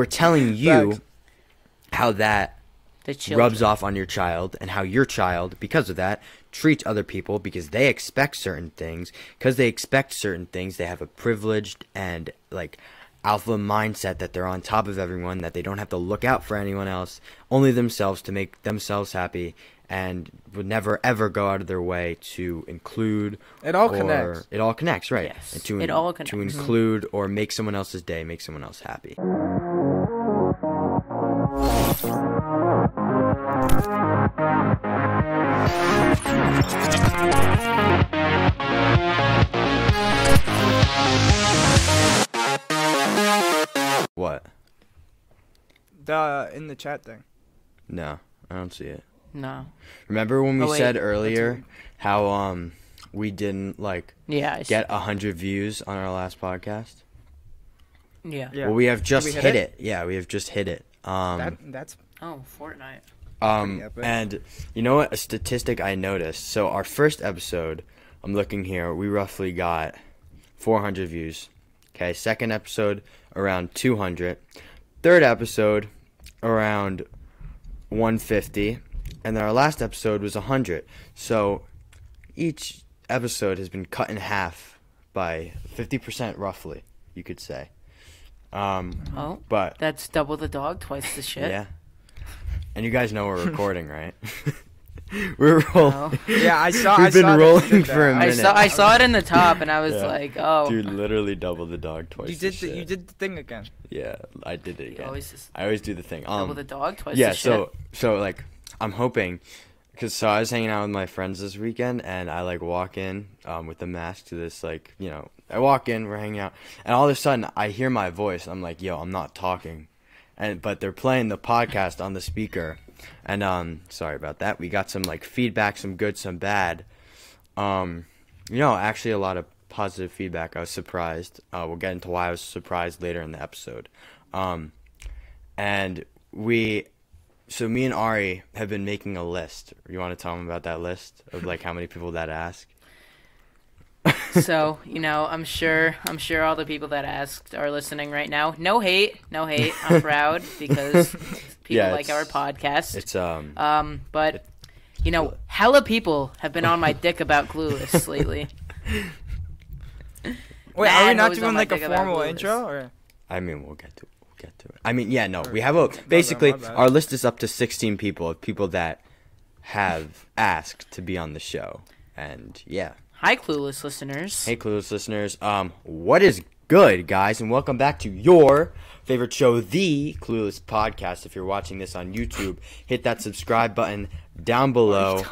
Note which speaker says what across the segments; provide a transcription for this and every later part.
Speaker 1: we're telling you
Speaker 2: Facts.
Speaker 1: how that
Speaker 3: The
Speaker 1: rubs off on your child and how your child because of that treats other people because they expect certain things because they expect certain things they have a privileged and like alpha mindset that they're on top of everyone that they don't have to look out for anyone else only themselves to make themselves happy and would never ever go out of their way to include
Speaker 2: It all
Speaker 1: or-
Speaker 2: connects.
Speaker 1: it all connects right
Speaker 3: Yes,
Speaker 1: and to
Speaker 3: it all connects.
Speaker 1: to
Speaker 3: mm-hmm.
Speaker 1: include or make someone else's day make someone else happy what
Speaker 2: The in the chat thing.
Speaker 1: no i don't see it
Speaker 3: No.
Speaker 1: Remember when we
Speaker 3: Oh,
Speaker 1: said earlier how um we didn't like
Speaker 3: Yeah.
Speaker 1: Get a hundred views on our last podcast?
Speaker 3: Yeah.
Speaker 2: Yeah.
Speaker 1: Well, we have just
Speaker 2: we
Speaker 1: hit,
Speaker 2: hit
Speaker 1: it?
Speaker 2: it?
Speaker 1: Yeah, we have just hit it. Um,
Speaker 2: that that's
Speaker 3: Oh, Fortnite.
Speaker 1: Um, and you know what? A statistic I noticed. So our first episode, I'm looking here. We roughly got 400 views. Okay, second episode around 200. Third episode around 150, and then our last episode was 100. So each episode has been cut in half by 50% roughly, you could say. Um,
Speaker 3: Oh,
Speaker 1: but
Speaker 3: that's double the dog, twice the shit.
Speaker 1: yeah. And you guys know we're recording, right? we're rolling.
Speaker 2: Yeah. I saw.
Speaker 1: We've
Speaker 2: I
Speaker 1: been
Speaker 2: saw
Speaker 1: rolling for a
Speaker 2: that.
Speaker 3: I saw I saw it in the top, and I was
Speaker 1: Yeah.
Speaker 3: like, oh.
Speaker 1: Dude, literally double the dog twice.
Speaker 2: You did the, you did the thing again.
Speaker 1: Yeah, I did it again.
Speaker 3: always just
Speaker 1: I always do the thing.
Speaker 3: double
Speaker 1: Um,
Speaker 3: the dog, twice
Speaker 1: yeah.
Speaker 3: the shit.
Speaker 1: So so like I'm hoping because so I was hanging out with my friends this weekend and I like walk in um with the mask to this like you know I walk in we're hanging out and all of a sudden I hear my voice I'm like yo I'm not talking and but they're playing the podcast on the speaker. And um sorry about that. We got some like feedback some good some bad. Um you know actually a lot of positive feedback. I was surprised. Uh, we'll get into why i was surprised later in the episode. Um and we so me and ari have been making a list. You want to tell them about that list of like how many people that ask
Speaker 3: so you know, I'm sure I'm sure all the people that asked are listening right now. No hate, no hate. I'm proud because people
Speaker 1: Yeah,
Speaker 3: like our podcast.
Speaker 1: it's um
Speaker 3: Um, but you know, hella people have been on my dick about Clueless lately.
Speaker 2: Wait, are we not doing like a formal intro or?
Speaker 1: I mean, we'll get to it. We'll get to it. I mean, yeah, no, we have a basically
Speaker 2: bad.
Speaker 1: our list is up to 16 people of people that have asked to be on the show, and yeah.
Speaker 3: Hi, Clueless listeners.
Speaker 1: Hey, Clueless listeners. Um, what is good, guys, and welcome back to your favorite show, the Clueless Podcast. If you're watching this on YouTube, hit that subscribe button down below,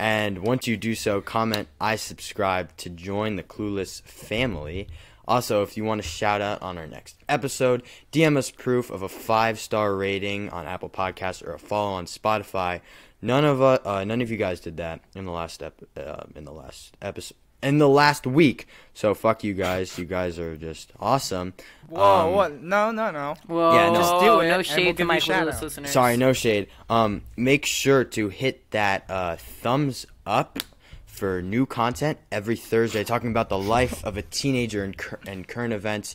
Speaker 1: and once you do so, comment "I subscribe" to join the Clueless family. Also, if you want to shout out on our next episode, DM us proof of a five star rating on Apple Podcasts or a follow on Spotify. None of uh, uh, none of you guys did that in the last ep- uh, in the last episode in the last week. So fuck you guys. You guys are just awesome.
Speaker 2: Whoa,
Speaker 1: Um,
Speaker 2: what? No, no, no.
Speaker 3: Whoa,
Speaker 1: Yeah, no.
Speaker 2: Just do it,
Speaker 3: no
Speaker 2: and we'll
Speaker 3: shade to my
Speaker 2: you a shout
Speaker 3: Clueless listeners.
Speaker 1: Sorry, no shade. Um, make sure to hit that uh, thumbs up for new content every Thursday, talking about the life of a teenager and, cur- and current events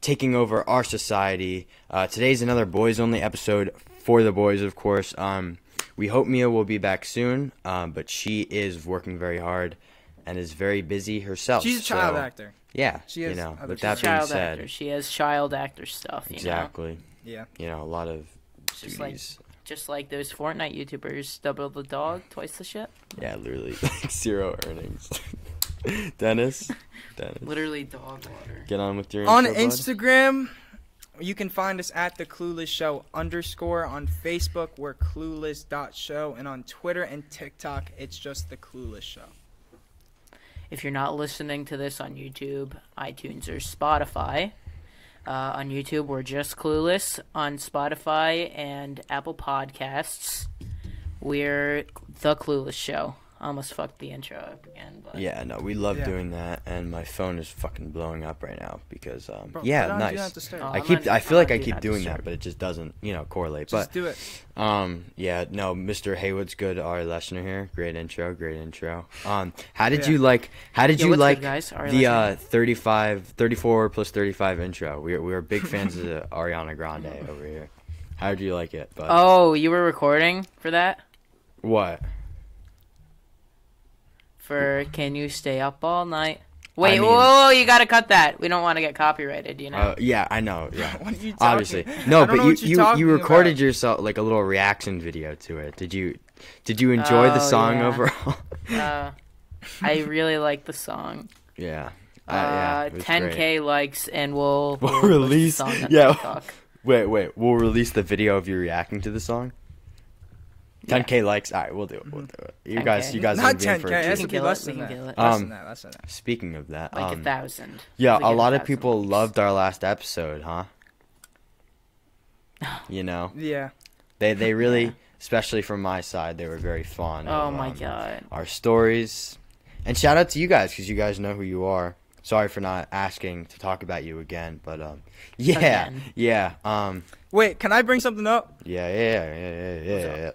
Speaker 1: taking over our society. Uh, today's another boys only episode for the boys, of course. Um, we hope Mia will be back soon, um, but she is working very hard and is very busy herself.
Speaker 2: She's a child
Speaker 1: so-
Speaker 2: actor.
Speaker 1: Yeah,
Speaker 2: She
Speaker 1: you
Speaker 2: has
Speaker 1: know.
Speaker 2: other
Speaker 1: With that
Speaker 2: stuff.
Speaker 1: being
Speaker 3: child
Speaker 1: said,
Speaker 3: actor. She has child actor stuff. You
Speaker 1: exactly.
Speaker 2: Yeah.
Speaker 1: You know, a lot of
Speaker 3: Just like-
Speaker 1: duties.
Speaker 3: know, just like those Fortnite YouTubers, double the dog, twice the shit.
Speaker 1: Yeah, literally like zero earnings. Dennis, Dennis,
Speaker 3: Literally dog water.
Speaker 1: get on with your
Speaker 2: On
Speaker 1: intro, bud.
Speaker 2: You can find us at the Clueless Show underscore. On Facebook, we're clueless.show. And on Twitter and TikTok, it's just the Clueless Show.
Speaker 3: If you're not listening to this on YouTube, iTunes, or Spotify, uh, on YouTube we're just Clueless. On Spotify and Apple Podcasts, we're the Clueless Show. I almost fucked the intro up again. But
Speaker 1: Yeah, no, we love
Speaker 2: Yeah.
Speaker 1: doing that, and my phone is fucking blowing up right now because um,
Speaker 2: Bro,
Speaker 1: yeah,
Speaker 2: put on Do Not
Speaker 1: nice.
Speaker 3: Oh,
Speaker 1: I
Speaker 3: I'm
Speaker 1: keep,
Speaker 3: on-
Speaker 1: I feel
Speaker 3: I'm
Speaker 1: like I keep doing that, but it just doesn't, you know, correlate.
Speaker 2: Just
Speaker 1: but
Speaker 2: do it.
Speaker 1: um, yeah, no, Mr. Haywood's good. Ari Lesnar here, great intro, great intro. Um, how did
Speaker 2: Yeah.
Speaker 1: you like? How did
Speaker 3: Yo,
Speaker 1: you
Speaker 3: what's good,
Speaker 1: like
Speaker 3: guys?
Speaker 1: The uh 35, 34 plus thirty five intro? We are, we are big fans of the Ariana Grande over here. How did you like it? But
Speaker 3: Oh, you were recording for that?
Speaker 1: what?
Speaker 3: For can you stay up all night? Wait,
Speaker 1: mean-
Speaker 3: whoa, you gotta cut that. We don't want to get copyrighted, you know.
Speaker 1: Uh, yeah, I know. Yeah.
Speaker 2: What are you talking?
Speaker 1: Obviously, no, but you
Speaker 2: you're
Speaker 1: you, recorded
Speaker 2: about.
Speaker 1: yourself like a little reaction video to it. Did you did you enjoy the
Speaker 3: Oh,
Speaker 1: song
Speaker 3: yeah.
Speaker 1: overall?
Speaker 3: Uh, I really like the song.
Speaker 1: yeah. Uh, yeah,
Speaker 3: Uh,
Speaker 1: was
Speaker 3: 10k
Speaker 1: great.
Speaker 3: likes and we'll,
Speaker 1: We'll
Speaker 3: we'll
Speaker 1: release- yeah.
Speaker 3: TikTok.
Speaker 1: Wait, wait. We'll release the video of you reacting to the song. 10k likes. All right, we'll do it. We'll do it. You
Speaker 3: 10K.
Speaker 1: guys, you guys are
Speaker 2: Not
Speaker 1: gonna for
Speaker 2: 10K.
Speaker 1: a
Speaker 2: It has
Speaker 1: treat.
Speaker 2: to be
Speaker 3: kill it,
Speaker 2: less than
Speaker 3: can
Speaker 2: that.
Speaker 3: kill it.
Speaker 2: Less
Speaker 1: Um,
Speaker 2: than that. Less than that.
Speaker 1: Speaking of that,
Speaker 3: Like a
Speaker 1: um,
Speaker 3: thousand.
Speaker 1: yeah,
Speaker 3: We
Speaker 1: a
Speaker 3: get
Speaker 1: lot of people
Speaker 3: likes.
Speaker 1: loved our last episode, huh? You know,
Speaker 2: Yeah.
Speaker 1: they they really,
Speaker 3: Yeah.
Speaker 1: especially from my side, they were very fond.
Speaker 3: Oh
Speaker 1: of,
Speaker 3: my
Speaker 1: um,
Speaker 3: god.
Speaker 1: our stories. And shout out to you guys because you guys know who you are. Sorry for not asking to talk about you again, but um, yeah,
Speaker 3: Again.
Speaker 1: yeah, um,
Speaker 2: Wait, can I bring something up?
Speaker 1: yeah, yeah, yeah, yeah, yeah,
Speaker 3: What's
Speaker 1: yeah,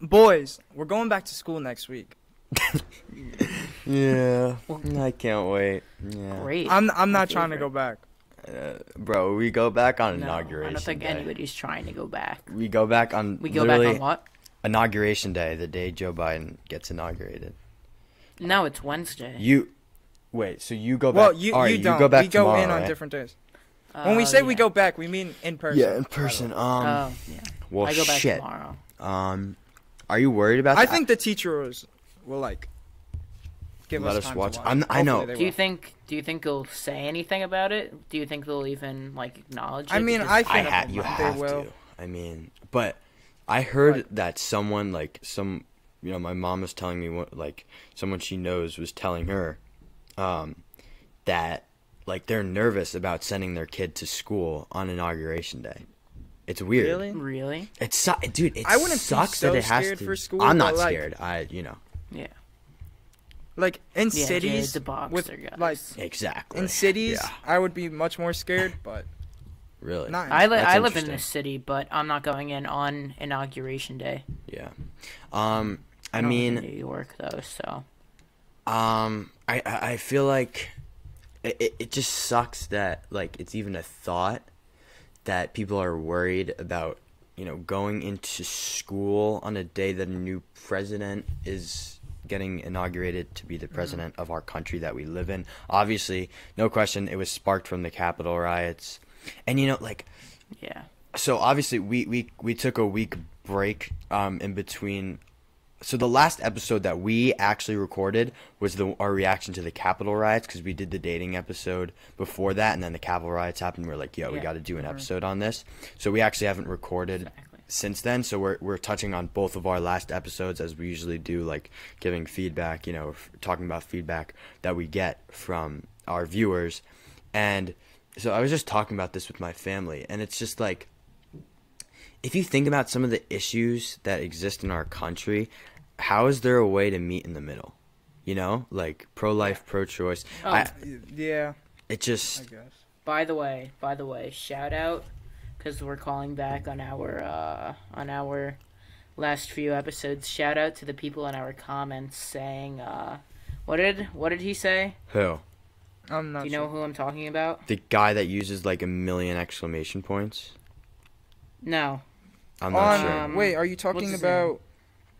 Speaker 2: Boys, we're going back to school next week.
Speaker 1: yeah. Yeah, I can't wait. Yeah,
Speaker 3: Great.
Speaker 2: I'm I'm
Speaker 3: My
Speaker 2: not trying to go back.
Speaker 1: uh, bro. We go back on
Speaker 3: No,
Speaker 1: inauguration
Speaker 3: I don't think
Speaker 1: day.
Speaker 3: anybody's trying to go back.
Speaker 1: We go back on
Speaker 3: We go back on what?
Speaker 1: inauguration day, the day Joe Biden gets inaugurated.
Speaker 3: No, it's Wednesday.
Speaker 1: You wait, so you go back?
Speaker 2: Well, you
Speaker 1: all right,
Speaker 2: you don't.
Speaker 1: go back
Speaker 2: we go
Speaker 1: tomorrow,
Speaker 2: in on
Speaker 1: right?
Speaker 2: different days. When we
Speaker 3: Oh,
Speaker 2: say we go back, we mean in person.
Speaker 1: Yeah, in
Speaker 2: by the way.
Speaker 1: person. Um,
Speaker 3: Oh, yeah.
Speaker 1: well,
Speaker 3: I go back
Speaker 1: shit.
Speaker 3: tomorrow.
Speaker 1: Um, are you worried about that?
Speaker 2: I
Speaker 1: that?
Speaker 2: think the teachers will like give
Speaker 1: Let
Speaker 2: us
Speaker 1: us
Speaker 2: time to
Speaker 1: watch-
Speaker 2: watch.
Speaker 1: I'm- I know.
Speaker 3: Do you
Speaker 2: will.
Speaker 3: think? Do you think they'll say anything about it? Do you think they'll even like acknowledge it?
Speaker 2: I mean,
Speaker 3: Because
Speaker 2: I
Speaker 1: I
Speaker 2: think
Speaker 1: ha-
Speaker 2: they
Speaker 1: you
Speaker 2: will.
Speaker 1: have
Speaker 2: will.
Speaker 1: to. I mean, but I heard
Speaker 2: What?
Speaker 1: that someone like some, you know, my mom was telling me what like someone she knows was telling her, um, that like they're nervous about sending their kid to school on inauguration day. It's weird.
Speaker 2: Really?
Speaker 3: really?
Speaker 1: It su- dude. It
Speaker 2: I wouldn't be
Speaker 1: sucks
Speaker 2: so
Speaker 1: that it has to.
Speaker 2: for school,
Speaker 1: I'm not
Speaker 2: like-
Speaker 1: scared. I, you know, Yeah.
Speaker 2: Like in
Speaker 3: Yeah,
Speaker 2: cities
Speaker 3: Jared's a boxer,
Speaker 2: with
Speaker 3: guys.
Speaker 2: like
Speaker 1: exactly.
Speaker 2: in cities,
Speaker 1: Yeah,
Speaker 2: I would be much more scared, but
Speaker 1: really.
Speaker 2: not. In
Speaker 3: I, li- I live in
Speaker 1: interesting.
Speaker 3: this city, but I'm not going in on inauguration day.
Speaker 1: Yeah. Um, I
Speaker 3: don't
Speaker 1: mean,
Speaker 3: in New York though, so
Speaker 1: Um, I I I feel like it, it, it just sucks that like it's even a thought that people are worried about you know going into school on a day that a new president is getting inaugurated to be the president of our country that we live in. Obviously, no question, it was sparked from the Capitol riots, and you know like
Speaker 3: yeah.
Speaker 1: so obviously we we we took a week break um in between so the last episode that we actually recorded was the our reaction to the Capitol riots because we did the dating episode before that and then the Capitol riots happened. We are like yo we got to do an mm-hmm. episode on this. So we actually haven't recorded
Speaker 3: Exactly.
Speaker 1: since then. So we're we're touching on both of our last episodes as we usually do like giving feedback you know f- talking about feedback that we get from our viewers. And so I was just talking about this with my family and it's just like if you think about some of the issues that exist in our country how is there a way to meet in the middle you know like pro-life pro-choice
Speaker 3: Oh,
Speaker 1: I,
Speaker 2: yeah,
Speaker 1: it
Speaker 2: I
Speaker 1: just
Speaker 2: guess.
Speaker 3: By the way, by the way, shout out because we're calling back on our uh, on our last few episodes. Shout out to the people in our comments saying, uh, "What did what did he say?
Speaker 1: who
Speaker 2: I'm not.
Speaker 3: Do you know who I'm talking about?"
Speaker 1: the guy that uses like a million exclamation points
Speaker 3: No,
Speaker 1: i'm not
Speaker 2: On,
Speaker 1: sure
Speaker 3: Um,
Speaker 2: wait, are you talking
Speaker 3: his
Speaker 2: about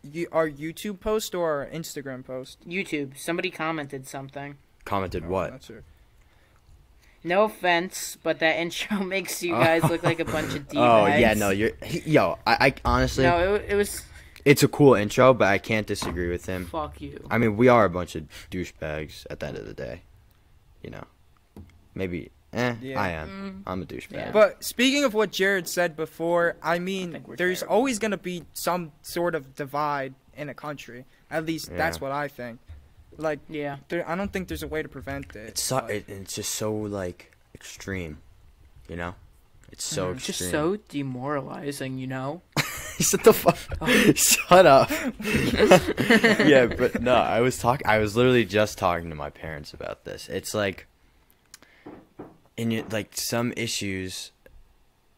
Speaker 2: you, our YouTube post or our Instagram post?
Speaker 3: YouTube. Somebody commented something.
Speaker 1: commented
Speaker 2: Oh,
Speaker 1: what
Speaker 2: Not sure.
Speaker 3: No offense, but that intro makes you guys look like a bunch of d
Speaker 1: oh yeah no you're yo I, I honestly
Speaker 3: No, it, it was
Speaker 1: it's a cool intro but i can't disagree with him
Speaker 3: fuck you.
Speaker 1: i mean we are a bunch of douchebags at the end of the day you know maybe eh
Speaker 2: Yeah.
Speaker 1: i am
Speaker 3: Mm.
Speaker 1: i'm a douchebag
Speaker 3: Yeah.
Speaker 2: But speaking of what Jared said before, I mean,
Speaker 3: think we're
Speaker 2: there's
Speaker 3: terrible.
Speaker 2: always going to be some sort of divide in a country. At least that's what I think. Like,
Speaker 3: Yeah.
Speaker 2: there, I don't think there's a way to prevent it.
Speaker 1: it's so it, it's just so like extreme you know it's so
Speaker 3: It's just so demoralizing, you know.
Speaker 1: Shut the fuck. Shut up. yeah, but no, I was talking. I was literally just talking to my parents about this. It's like, your, like some issues,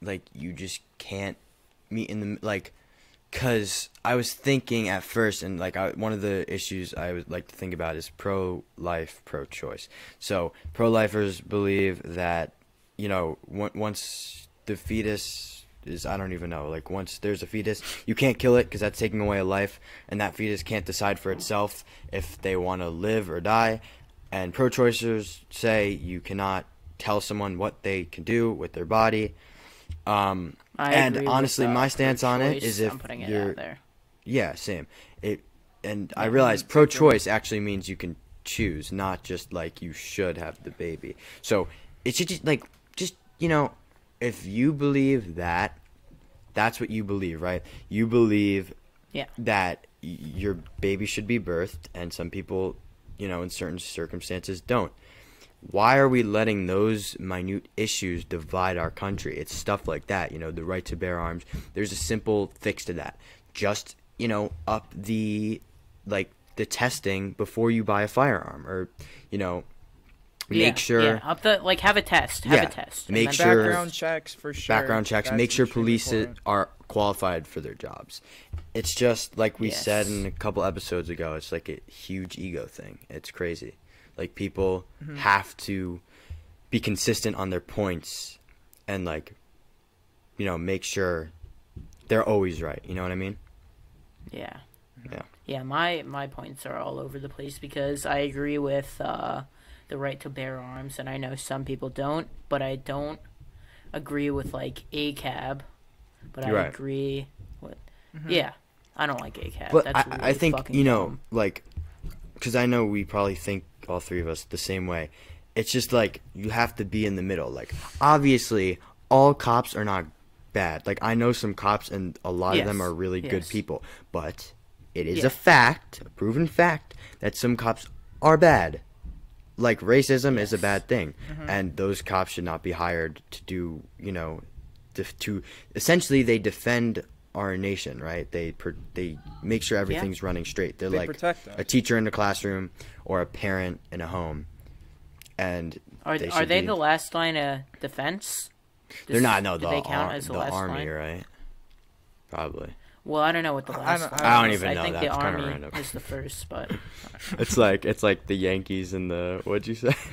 Speaker 1: like you just can't meet in the like, cause I was thinking at first, and like I, one of the issues I would like to think about is pro life, pro choice. So pro lifers believe that you know on- once the fetus is I don't even know like once there's a fetus you can't kill it because that's taking away a life and that fetus can't decide for itself if they want to live or die and pro-choicers say you cannot tell someone what they can do with their body um
Speaker 3: I
Speaker 1: and honestly my stance on it is if
Speaker 3: I'm putting it
Speaker 1: you're
Speaker 3: out there.
Speaker 1: yeah, same. It and I realize pro-choice actually means you can choose, not just like you should have the baby. So it should just like just you know, if you believe that, that's what you believe, right? You believe
Speaker 3: Yeah.
Speaker 1: that your baby should be birthed, and some people, you know, in certain circumstances don't. Why are we letting those minute issues divide our country? It's stuff like that, you know, the right to bear arms. There's a simple fix to that. Just, you know, up the like the testing before you buy a firearm or, you know,
Speaker 3: Yeah,
Speaker 1: make sure
Speaker 3: Yeah, up the like have a test. Have
Speaker 1: Yeah,
Speaker 3: a test.
Speaker 1: make
Speaker 3: and
Speaker 1: sure-
Speaker 2: Background checks for sure.
Speaker 1: background checks,
Speaker 2: That's
Speaker 1: make sure police
Speaker 2: important.
Speaker 1: are qualified for their jobs. It's just like we said in a couple episodes ago, it's like a huge ego thing. It's crazy. Like people
Speaker 2: Mm-hmm.
Speaker 1: have to be consistent on their points and like you know, make sure they're always right. You know what I mean?
Speaker 3: Yeah.
Speaker 1: Yeah.
Speaker 3: Yeah, my my points are all over the place because I agree with uh, the right to bear arms, and I know some people don't, but I don't agree with like ACAB. But
Speaker 1: You're
Speaker 3: I
Speaker 1: right.
Speaker 3: agree with yeah, I don't like ACAB.
Speaker 1: But
Speaker 3: That's
Speaker 1: I, I think you know,
Speaker 3: dumb.
Speaker 1: like, because I know we probably think all three of us the same way. It's just like you have to be in the middle. Like, obviously, all cops are not bad. Like, I know some cops, and a lot of them are really good people. But it is
Speaker 3: Yeah.
Speaker 1: a fact, a proven fact, that some cops are bad. Like racism is a bad thing, mm-hmm. and those cops should not be hired to do, you know, to, to essentially they defend our nation, right? They per, they make sure everything's running straight. They're
Speaker 2: They
Speaker 1: like
Speaker 2: protect
Speaker 1: a teacher in the classroom or a parent in a home, and
Speaker 3: Are
Speaker 1: they
Speaker 3: are they
Speaker 1: be-
Speaker 3: the last line of defense?
Speaker 1: They're not. No, the,
Speaker 3: they count
Speaker 1: ar-
Speaker 3: as the,
Speaker 1: the
Speaker 3: last
Speaker 1: army,
Speaker 3: line?
Speaker 1: right? Probably.
Speaker 3: Well, I don't know what the
Speaker 2: I
Speaker 3: last
Speaker 2: don't-
Speaker 3: line
Speaker 2: I don't
Speaker 3: is.
Speaker 1: even know.
Speaker 3: I think
Speaker 1: That's
Speaker 3: the army
Speaker 1: random.
Speaker 3: is the first, but
Speaker 1: It's like it's like the Yankees and the what'd you say?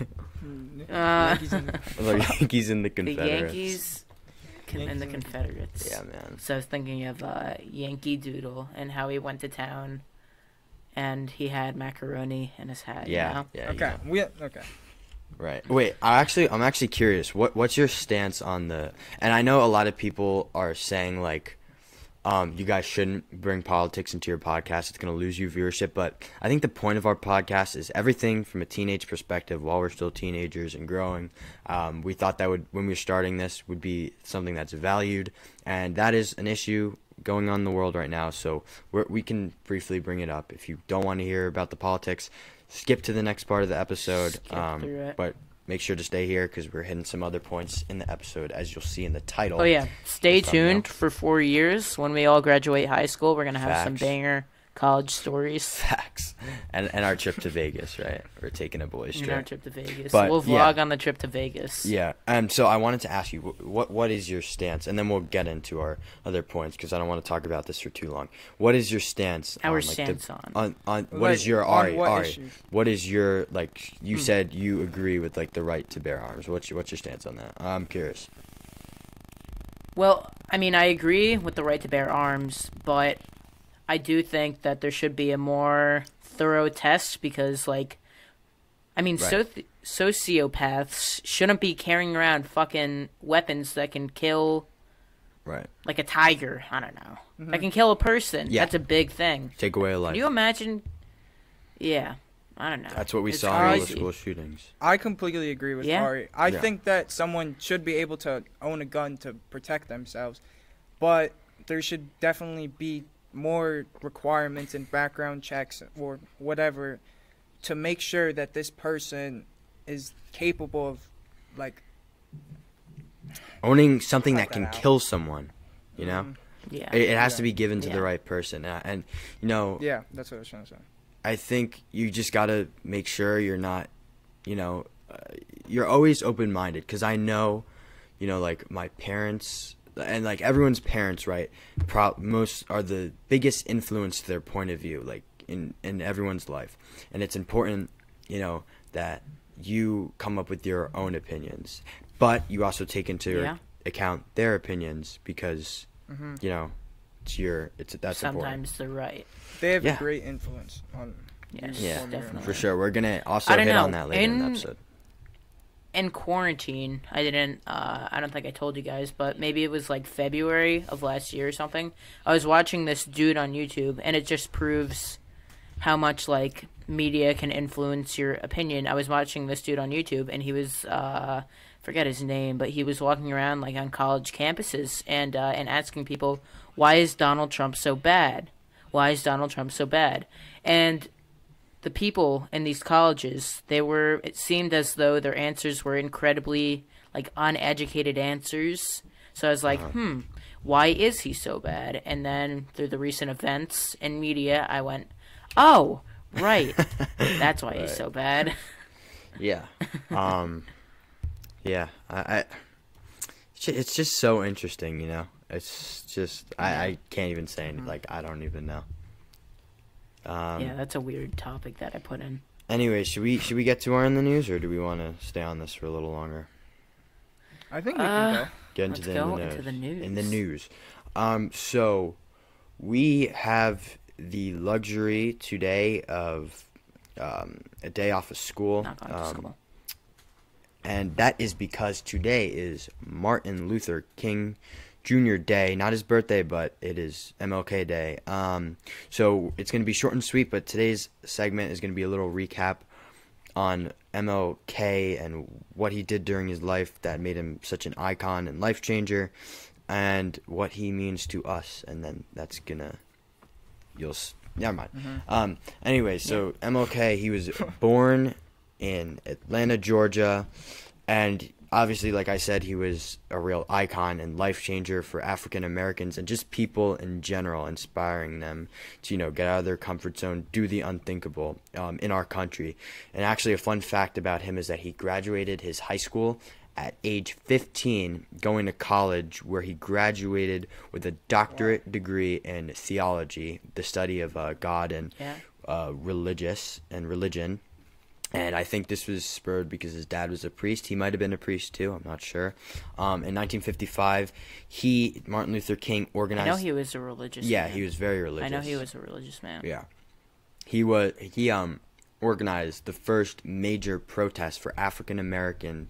Speaker 3: Uh,
Speaker 2: Yankees and-
Speaker 1: like Yankees and the
Speaker 3: the
Speaker 1: Confederates.
Speaker 3: Yankees con- and the Confederates.
Speaker 1: Yeah, man.
Speaker 3: So I was thinking of uh, Yankee Doodle and how he went to town, and he had macaroni in his hat. you
Speaker 1: Yeah,
Speaker 3: know?
Speaker 1: yeah.
Speaker 2: okay,
Speaker 1: yeah.
Speaker 2: we okay.
Speaker 1: Right. Wait, I actually I'm actually curious. What what's your stance on the and I know a lot of people are saying like um you guys shouldn't bring politics into your podcast. It's going to lose you viewership, but I think the point of our podcast is everything from a teenage perspective while we're still teenagers and growing. Um, we thought that would when we were starting this would be something that's valued and that is an issue going on in the world right now. So we're, we can briefly bring it up. If you don't want to hear about the politics, skip to the next part of the episode. Um. But make sure to stay here because we're hitting some other points in the episode, as you'll see in the title.
Speaker 3: Oh yeah, stay
Speaker 1: thumbnail.
Speaker 3: tuned for four years when we all graduate high school. We're gonna have some banger college stories.
Speaker 1: Facts. And and our trip to Vegas, right? We're taking a boys
Speaker 3: in our
Speaker 1: trip.
Speaker 3: trip to Vegas.
Speaker 1: But,
Speaker 3: we'll
Speaker 1: yeah.
Speaker 3: vlog on the trip to Vegas.
Speaker 1: Yeah. Um. So I wanted to ask you, what what is your stance, and then we'll get into our other points because I don't want to talk about this for too long. What is your stance?
Speaker 3: Our
Speaker 1: on, like, the-
Speaker 3: stance on.
Speaker 1: on on what
Speaker 2: Like,
Speaker 1: is your Ari
Speaker 2: what
Speaker 1: Ari?
Speaker 2: issues?
Speaker 1: What is your like? You
Speaker 3: Hmm.
Speaker 1: said you agree with like the right to bear arms. What's your what's your stance on that? I'm curious.
Speaker 3: Well, I mean, I agree with the right to bear arms, but I do think that there should be a more thorough test because, like, I mean,
Speaker 1: Right.
Speaker 3: soci- sociopaths shouldn't be carrying around fucking weapons that can kill,
Speaker 1: Right.
Speaker 3: like, a tiger. I don't know. Mm-hmm. That can kill a person.
Speaker 1: Yeah.
Speaker 3: That's a big thing.
Speaker 1: Take away a life.
Speaker 3: Can you imagine? Yeah, I don't know.
Speaker 1: That's what we
Speaker 3: It's
Speaker 1: saw in all the school shootings.
Speaker 2: I completely agree with
Speaker 3: Yeah?
Speaker 2: Ari. I
Speaker 1: Yeah.
Speaker 2: think that someone should be able to own a gun to protect themselves, but there should definitely be more requirements and background checks or whatever to make sure that this person is capable of like
Speaker 1: Owning something
Speaker 2: Cut
Speaker 1: that can
Speaker 2: out.
Speaker 1: kill someone, you know?
Speaker 2: Mhm.
Speaker 3: Yeah.
Speaker 1: It, it has to be given to
Speaker 3: Yeah.
Speaker 1: the right person, and, and you know,
Speaker 2: Yeah, that's what I was trying to say.
Speaker 1: I think you just gotta make sure you're not, you know, uh, you're always open minded. Because I know, you know, like my parents and like everyone's parents, right? Pro- most are the biggest influence to their point of view, like in in everyone's life, and it's important, you know, that you come up with your own opinions, but you also take into
Speaker 3: Yeah.
Speaker 1: account their opinions because,
Speaker 2: hmm
Speaker 1: you know, it's your it's that's important.
Speaker 3: Sometimes they're right.
Speaker 2: They have
Speaker 1: Yeah.
Speaker 2: great influence on.
Speaker 3: Yes,
Speaker 2: you
Speaker 1: Yeah,
Speaker 2: forming your own
Speaker 3: definitely.
Speaker 1: For sure, we're gonna also hit
Speaker 3: know,
Speaker 1: on that later in, the episode.
Speaker 3: In quarantine i didn't uh, i don't think i told you guys but maybe it was like february of last year or something. I was watching this dude on youtube and it just proves how much like media can influence your opinion. I was watching this dude on youtube and he was uh forget his name but he was walking around like on college campuses and uh, and asking people why is donald trump so bad? Why is donald trump so bad? And the people in these colleges they were it seemed as though their answers were incredibly like uneducated answers so i was like hmm why is he so bad and then through the recent events and media i went oh right that's why he's so bad
Speaker 1: Yeah. Um. yeah. I. I it's just so interesting, you know. It's just I, I can't even say any, like I don't even know. Um.
Speaker 3: yeah that's a weird topic that i put in
Speaker 1: Anyway, should we should we get to our in the news or do we want to stay on this for a little longer?
Speaker 2: I think we
Speaker 3: Uh,
Speaker 2: can go.
Speaker 1: Get into
Speaker 3: Let's
Speaker 1: the,
Speaker 3: go
Speaker 1: in the news.
Speaker 3: into the news.
Speaker 1: In the news. Um. So we have the luxury today of um, a day off of school.
Speaker 3: not going to
Speaker 1: Um,
Speaker 3: school
Speaker 1: and that is because today is Martin Luther King Jr. Day. Not his birthday, but it is MLK Day. Um, so it's going to be short and sweet, but today's segment is going to be a little recap on MLK and what he did during his life that made him such an icon and life changer, and what he means to us. And then that's gonna, you'll, s- never mind. Um, anyway, so MLK, he was born in Atlanta, Georgia, and obviously, like I said, he was a real icon and life changer for African Americans and just people in general, inspiring them to you know get out of their comfort zone, do the unthinkable um, in our country. And actually, a fun fact about him is that he graduated his high school at age 15 going to college where he graduated with a doctorate degree in theology the study of uh, god and
Speaker 3: Yeah.
Speaker 1: uh, religious and religion and I think this was spurred because his dad was a priest. He might have been a priest too. I'm not sure. Um, in 1955, he Martin Luther King organized.
Speaker 3: i know he was a religious
Speaker 1: yeah,
Speaker 3: man.
Speaker 1: he was very religious.
Speaker 3: i know he was a religious man
Speaker 1: Yeah, he was. He um organized the first major protest for African American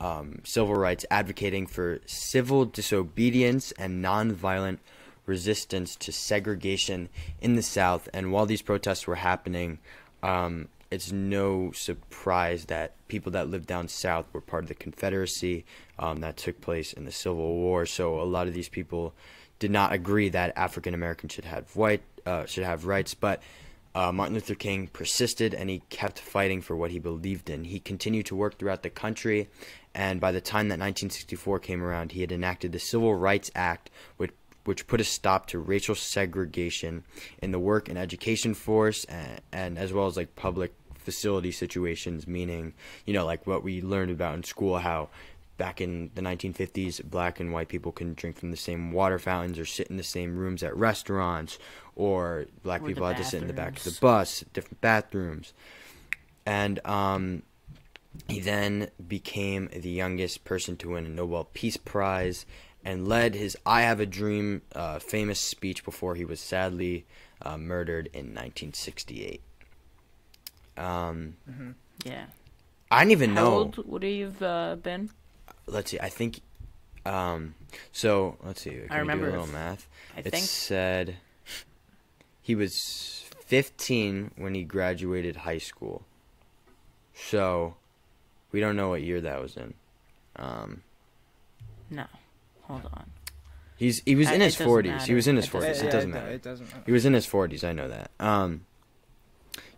Speaker 1: um, civil rights, advocating for civil disobedience and nonviolent resistance to segregation in the South. And while these protests were happening, um, it's no surprise that people that lived down south were part of the Confederacy um, that took place in the Civil War. So a lot of these people did not agree that African Americans should have white uh, should have rights, but uh, Martin Luther King persisted and he kept fighting for what he believed in. He continued to work throughout the country, and by the time that 1964 came around, he had enacted the Civil Rights Act, which which put a stop to racial segregation in the work and education force, and, and as well as like public facility situations. Meaning, you know, like what we learned about in school, how back in the 1950s, black and white people couldn't drink from the same water fountains or sit in the same rooms at restaurants, or black
Speaker 3: Or
Speaker 1: people had to sit in the back of the bus, different bathrooms. And um, he then became the youngest person to win a Nobel Peace Prize and led his I Have a Dream uh, famous speech before he was sadly uh, murdered in 1968. Um,
Speaker 3: yeah
Speaker 1: I didn't even
Speaker 3: how
Speaker 1: know.
Speaker 3: old would he have uh, been
Speaker 1: Let's see. I think. Um, so let's see. Can we
Speaker 3: remember
Speaker 1: do a little
Speaker 3: if-
Speaker 1: math.
Speaker 3: i
Speaker 1: it
Speaker 3: think
Speaker 1: said he was 15 when he graduated high school. So we don't know what year that was in. Um,
Speaker 3: no hold on
Speaker 1: he's he was
Speaker 3: Uh,
Speaker 1: in his 40s. He was in his 40s.
Speaker 3: doesn't
Speaker 1: It
Speaker 2: yeah,
Speaker 1: doesn't matter.
Speaker 2: It doesn't matter.
Speaker 1: He was in his 40s. I know that. Um,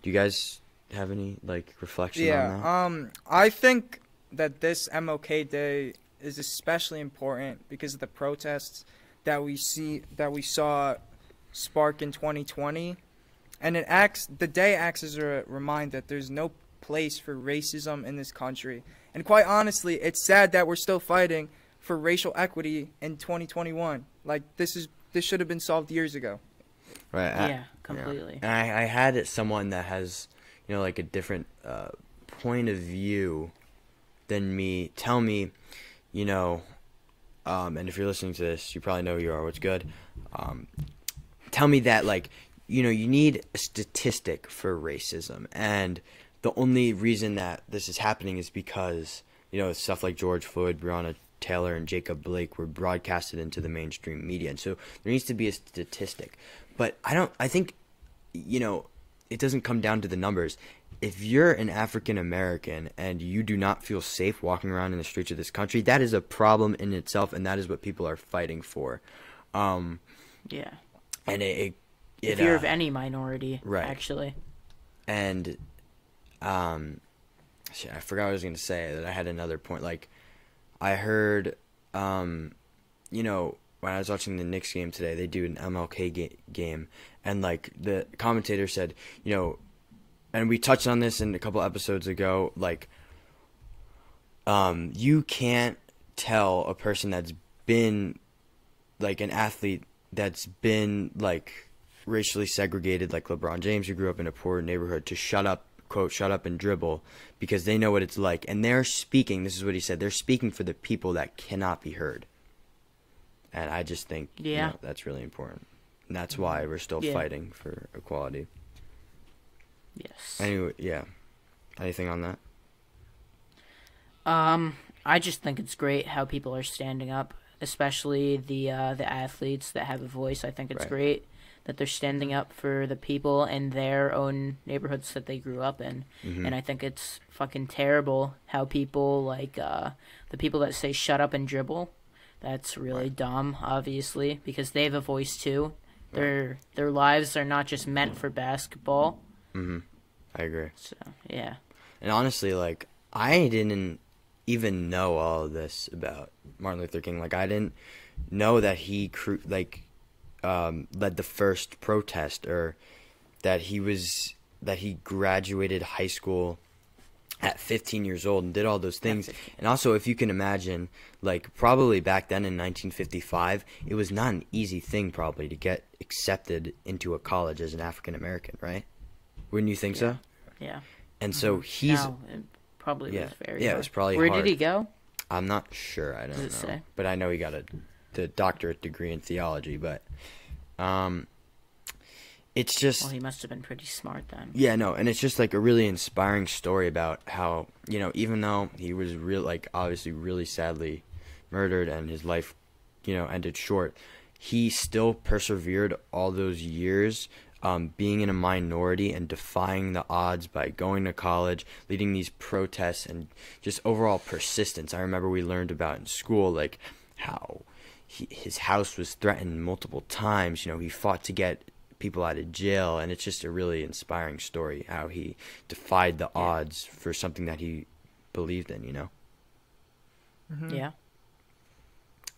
Speaker 1: do you guys have any like reflection on
Speaker 2: Yeah.
Speaker 1: that?
Speaker 2: Um, I think that this MLK Day is especially important because of the protests that we see that we saw spark in 2020, and it acts. The day acts as a reminder that there's no place for racism in this country. And quite honestly, it's sad that we're still fighting for racial equity in 2021. Like this is this should have been solved years ago.
Speaker 1: Right. I-
Speaker 3: yeah, completely.
Speaker 1: And I, I had someone that has, you know, like a different uh, point of view than me tell me, you know, um, and if you're listening to this, you probably know who you are. What's good? Um, tell me that, like, you know, you need a statistic for racism, and the only reason that this is happening is because you know stuff like George Floyd, Breonna Taylor, and Jacob Blake were broadcasted into the mainstream media, and so there needs to be a statistic. But I don't. I think, you know, it doesn't come down to the numbers. If you're an African American and you do not feel safe walking around in the streets of this country, that is a problem in itself, and that is what people are fighting for. Um,
Speaker 3: Yeah.
Speaker 1: and it, it, it
Speaker 3: If you're
Speaker 1: uh,
Speaker 3: of any minority,
Speaker 1: right.
Speaker 3: actually.
Speaker 1: and um shit, I forgot what I was going to say that I had another point like I heard um you know when I was watching the Knicks game today they do an MLK ga- game and like the commentator said you know and we touched on this in a couple episodes ago like um you can't tell a person that's been like an athlete that's been like racially segregated like LeBron James who grew up in a poor neighborhood to shut up quote shut up and dribble because they know what it's like and they're speaking this is what he said they're speaking for the people that cannot be heard and I just think you
Speaker 3: Yeah.
Speaker 1: know, that's really important and that's why we're still
Speaker 3: Yeah.
Speaker 1: fighting for equality
Speaker 3: Yes.
Speaker 1: anyway yeah anything on that
Speaker 3: Um, I just think it's great how people are standing up, especially the uh, the athletes that have a voice. I think it's
Speaker 1: Right.
Speaker 3: great that they're standing up for the people in their own neighborhoods that they grew up in.
Speaker 1: Mhm.
Speaker 3: And I think it's fucking terrible how people like uh, the people that say shut up and dribble. That's really
Speaker 1: Right.
Speaker 3: dumb, obviously, because they have a voice too. Their their lives are not just meant for basketball.
Speaker 1: mhm I agree
Speaker 3: So yeah,
Speaker 1: And honestly, like I didn't even know all of this about Martin Luther King. Like I didn't know that he cru- like um, led the first protest, or that he was that he graduated high school at 15 years old and did all those things. And also, if you can imagine, like probably back then in 1955, it was not an easy thing probably to get accepted into a college as an African American, right? Wouldn't you think so?
Speaker 3: yeah.
Speaker 1: And so he's
Speaker 3: no, probably
Speaker 1: yeah,
Speaker 3: was very.
Speaker 1: yeah, it was probably
Speaker 3: Where
Speaker 1: hard.
Speaker 3: did he go?
Speaker 1: I'm not sure. I don't know,
Speaker 3: say?
Speaker 1: but I know he got a the doctorate degree in theology. But um, it's just
Speaker 3: Well, he must have been pretty smart then.
Speaker 1: yeah, no, and it's just like a really inspiring story about how you know even though he was real like obviously really sadly murdered and his life you know ended short, he still persevered all those years. Um, being in a minority and defying the odds by going to college, leading these protests, and just overall persistence. I remember we learned about in school, like how he, his house was threatened multiple times. You know, he fought to get people out of jail, and it's just a really inspiring story how he defied the
Speaker 3: Yeah.
Speaker 1: odds for something that he believed in. You know.
Speaker 2: Mhm.
Speaker 3: Yeah.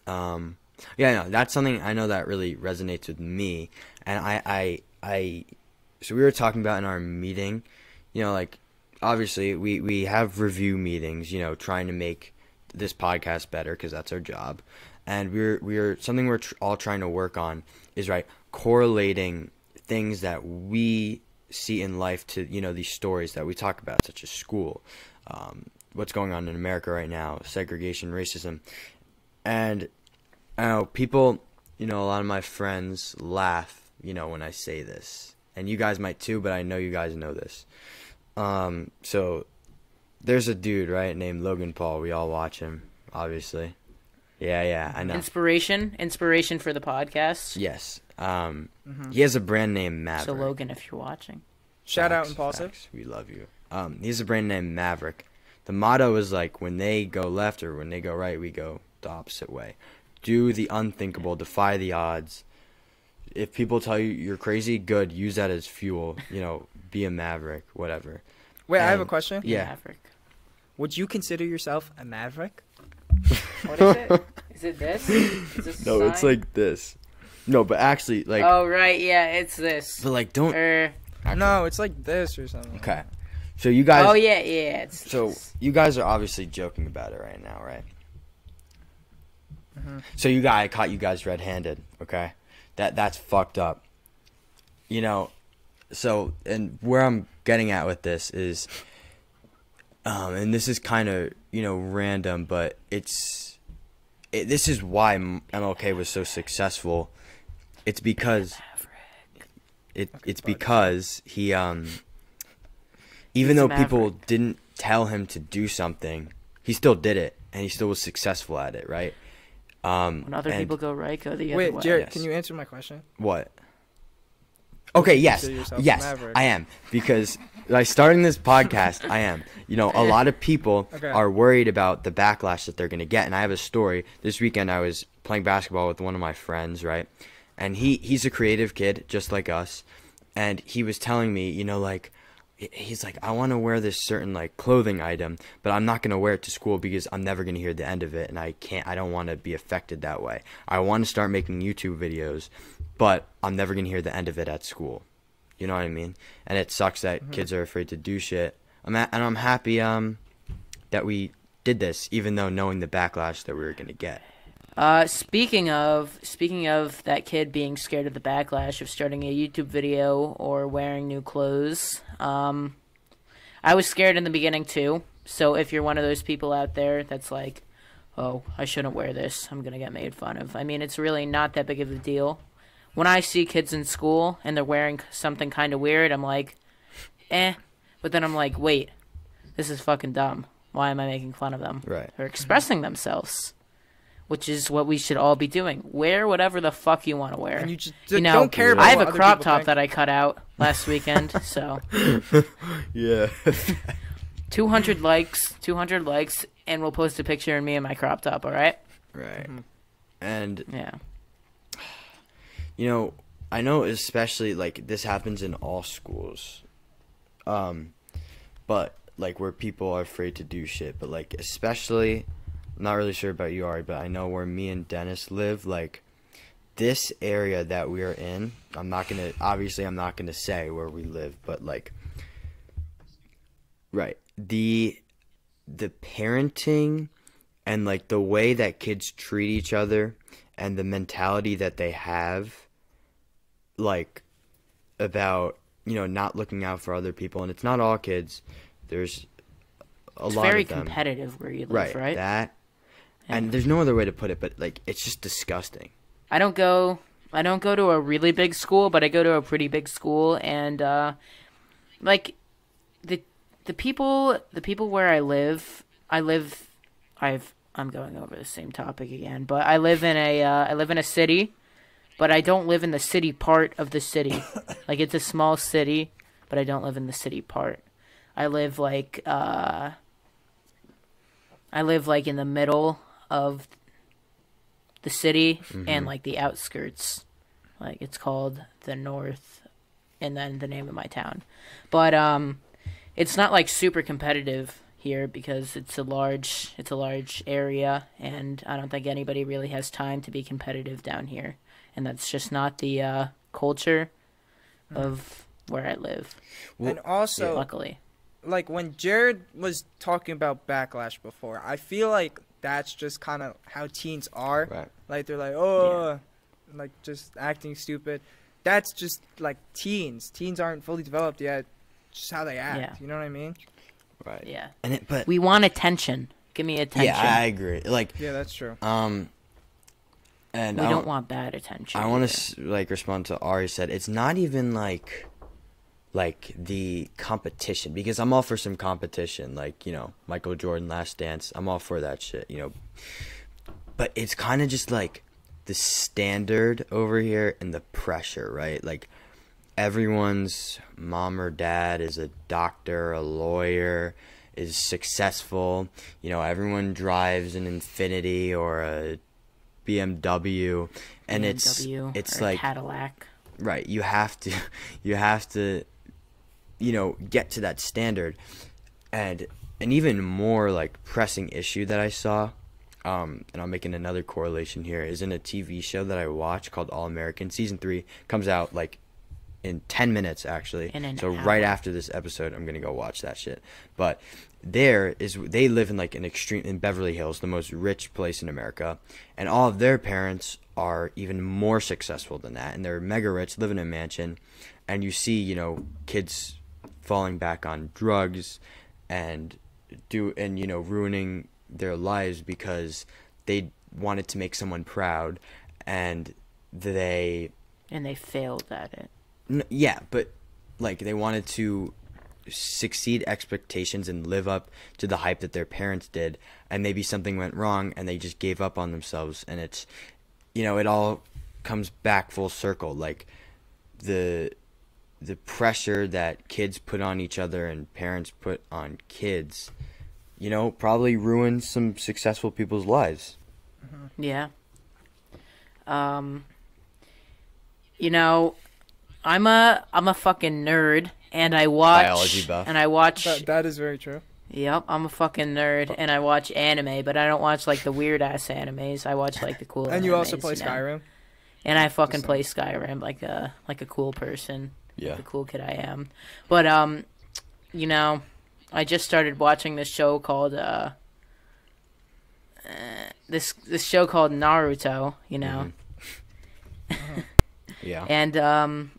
Speaker 1: Um, yeah, no, that's something I know that really resonates with me, and I, I, I, so we were talking about in our meeting, you know, like obviously we we have review meetings, you know, trying to make this podcast better because that's our job, and we're we're something we're tr- all trying to work on is right correlating things that we see in life to you know these stories that we talk about, such as school, um, what's going on in America right now, segregation, racism, and I know people, you know, a lot of my friends laugh, you know, when I say this, and you guys might too, but I know you guys know this. Um, so there's a dude right named Logan Paul. We all watch him, obviously. Yeah, yeah, I know.
Speaker 3: Inspiration, inspiration for the podcast.
Speaker 1: Yes. Um,
Speaker 2: Mhm.
Speaker 1: he has a brand name Maverick.
Speaker 3: So Logan, if you're watching,
Speaker 2: Shout out
Speaker 1: Facts,
Speaker 2: Impaulsive.
Speaker 1: facts. We love you. Um, he has a brand name Maverick. The motto is like when they go left or when they go right, we go the opposite way. Do the unthinkable, defy the odds. If people tell you you're crazy, good. Use that as fuel. You know, be a maverick, whatever.
Speaker 2: Wait, I have a question.
Speaker 1: Yeah.
Speaker 3: Maverick.
Speaker 2: Would you consider yourself a maverick?
Speaker 3: What is it? Is it this? Is this a
Speaker 1: No, it's like this. No, but actually, like,
Speaker 3: Oh right, yeah, it's this.
Speaker 1: but like, don't.
Speaker 3: Er,
Speaker 2: No, it's like this or something.
Speaker 1: Okay. So you guys.
Speaker 3: oh yeah, yeah. It's
Speaker 1: So
Speaker 3: this.
Speaker 1: you guys are obviously joking about it right now, right?
Speaker 2: Mhm.
Speaker 1: So you guys, I caught you guys red-handed. Okay, that that's fucked up. You know, so and where I'm getting at with this is, um, and this is kind of you know random, but it's, it, this is why MLK was so successful. It's because it it's because he um even
Speaker 3: He's
Speaker 1: though people didn't tell him to do something, he still did it and he still was successful at it, right? Um
Speaker 3: when other
Speaker 1: and-
Speaker 3: people go right, go the other
Speaker 2: Wait,
Speaker 3: way.
Speaker 2: Jared,
Speaker 1: yes.
Speaker 2: can you answer my question?
Speaker 1: what? Okay, yes.
Speaker 2: consider yourself a
Speaker 1: Yes. I am because like starting this podcast, I am. You know, a lot of people
Speaker 2: Okay.
Speaker 1: are worried about the backlash that they're going to get and I have a story. This weekend I was playing basketball with one of my friends, right? And he he's a creative kid just like us. And he was telling me, you know, like he's like I want to wear this certain like clothing item, but I'm not going to wear it to school because I'm never going to hear the end of it and I can't I don't want to be affected that way. I want to start making YouTube videos, but I'm never going to hear the end of it at school. You know what I mean? And it sucks that kids are afraid to do shit. I'm a- and I'm happy um that we did this even though knowing the backlash that we were going to get.
Speaker 3: Uh, speaking of speaking of that kid being scared of the backlash of starting a YouTube video or wearing new clothes, um, I was scared in the beginning too. So if you're one of those people out there that's like, "Oh, I shouldn't wear this. I'm gonna get made fun of." I mean, it's really not that big of a deal. When I see kids in school and they're wearing something kind of weird, I'm like, "Eh," but then I'm like, "Wait, this is fucking dumb. Why am I making fun of them?"
Speaker 1: Right.
Speaker 3: They're expressing themselves, which is what we should all be doing. Wear whatever the fuck you want to wear.
Speaker 2: And you just
Speaker 3: You know,
Speaker 2: don't care about
Speaker 3: I have a crop top
Speaker 2: think.
Speaker 3: that I cut out last weekend, so
Speaker 1: Yeah.
Speaker 3: 200 likes, 200 likes, and we'll post a picture of me in my crop top. All right?
Speaker 1: right.
Speaker 2: Mhm.
Speaker 1: And
Speaker 3: Yeah.
Speaker 1: You know, I know especially like this happens in all schools. Um but like where people are afraid to do shit, but like especially I'm not really sure about you Ari, but I know where me and Dennis live like this area that we are in, I'm not to obviously I'm not to say where we live, but like right. The the parenting and like the way that kids treat each other and the mentality that they have like about you know not looking out for other people. And it's not all kids. There's a
Speaker 3: It's
Speaker 1: lot
Speaker 3: very
Speaker 1: of them.
Speaker 3: competitive where you
Speaker 1: right,
Speaker 3: live, right?
Speaker 1: that.
Speaker 3: Yeah.
Speaker 1: and there's no other way to put it but like it's just disgusting.
Speaker 3: I don't go I don't go to a really big school, but I go to a pretty big school. And uh like the the people the people where I live, I live I've I'm going over the same topic again, but I live in a uh, I live in a city, but I don't live in the city part of the city. like it's a small city, but I don't live in the city part. I live like uh I live like in the middle of the city and like the outskirts. Like it's called the North and then the name of my town. But um it's not like super competitive here because it's a large it's a large area and I don't think anybody really has time to be competitive down here. And that's just not the uh culture of where I live,
Speaker 2: and also,
Speaker 3: luckily.
Speaker 2: like when Jared was talking about backlash before, I feel like that's just kind of how teens are.
Speaker 1: right
Speaker 2: Like they're like, oh, like just acting stupid. That's just like teens. Teens aren't fully developed yet. Just how they act.
Speaker 3: Yeah.
Speaker 2: You know what I mean?
Speaker 1: right
Speaker 3: Yeah.
Speaker 1: and it but
Speaker 3: We want attention. Give me attention.
Speaker 1: yeah i agree like
Speaker 2: Yeah, that's true.
Speaker 1: um and
Speaker 3: we
Speaker 1: I
Speaker 3: don't want bad attention.
Speaker 1: I want to like respond to Ari said. It's not even like like the competition because I'm all for some competition, like you know Michael Jordan Last Dance. I'm all for that shit, you know. But it's kind of just like the standard over here and the pressure, right? Like everyone's mom or dad is a doctor, a lawyer, is successful. You know, everyone drives an Infiniti or a BMW, and it's
Speaker 3: BMW
Speaker 1: it's
Speaker 3: or
Speaker 1: like
Speaker 3: Cadillac.
Speaker 1: right. You have to, you have to, you know, get to that standard, and an even more like pressing issue that I saw um, and I'm making another correlation here, is in a TV show that I watch called All American. Season three comes out like in 10 minutes actually. So right after this episode, I'm gonna go watch that shit. But there is they live in like an extreme in Beverly Hills, the most rich place in America, and all of their parents are even more successful than that, and they're mega rich, live in a mansion, and you see you know kids falling back on drugs and do and you know ruining their lives because they wanted to make someone proud and they
Speaker 3: and they failed at it.
Speaker 1: N- yeah, but like they wanted to succeed expectations and live up to the hype that their parents did, and maybe something went wrong and they just gave up on themselves. And it's, you know, it all comes back full circle. Like the the pressure that kids put on each other and parents put on kids, you know, probably ruins some successful people's lives.
Speaker 3: Yeah. Um you know, I'm a I'm a fucking nerd and I watch
Speaker 1: Biology buff.
Speaker 3: and I watch
Speaker 2: That, that is very true.
Speaker 3: Yep, I'm a fucking nerd and I watch anime, but I don't watch like the weird ass animes. I watch like the cool
Speaker 2: And you also play
Speaker 3: know?
Speaker 2: Skyrim.
Speaker 3: And I fucking play Skyrim like a like a cool person.
Speaker 1: Yeah.
Speaker 3: the cool kid I am. But um, you know, I just started watching this show called uh, uh this this show called Naruto. You know,
Speaker 1: Yeah.
Speaker 3: and um,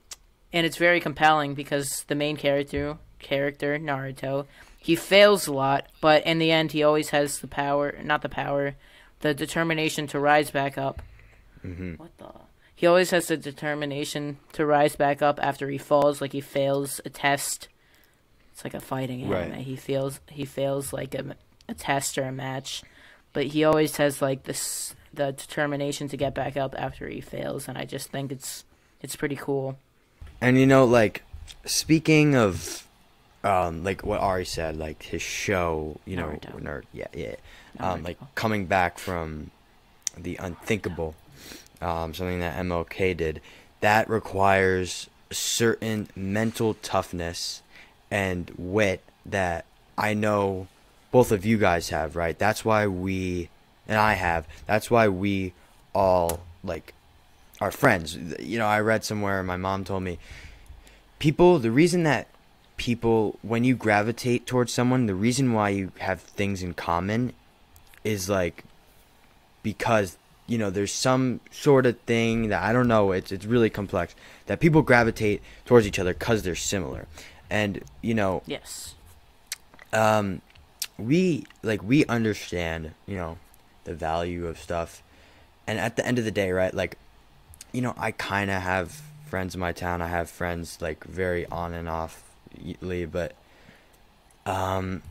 Speaker 3: and it's very compelling because the main character character Naruto he fails a lot, but in the end he always has the power, not the power, the determination to rise back up.
Speaker 1: hmm
Speaker 3: What the? He always has the determination to rise back up after he falls, like he fails a test. It's like a fighting
Speaker 1: Right.
Speaker 3: anime. He fails. He fails like a, a test or a match, but he always has like this the determination to get back up after he fails, and I just think it's it's pretty cool.
Speaker 1: And you know, like speaking of, um, like what Ari said, like his show, you know,
Speaker 3: Naruto.
Speaker 1: nerd, yeah, yeah, um,
Speaker 3: Naruto.
Speaker 1: like coming back from the unthinkable, um, something that MLK did, that requires certain mental toughness and wit that I know both of you guys have, right? That's why we, and I have. That's why we all like are friends. You know, I read somewhere, my mom told me, people, the reason that people, when you gravitate towards someone, the reason why you have things in common is like because you know there's some sort of thing that I don't know. It's it's really complex that people gravitate towards each other because they're similar, and you know
Speaker 3: Yes.
Speaker 1: um we like we understand you know the value of stuff and at the end of the day right like you know i kind of have friends in my town. I have friends like very on and offly but um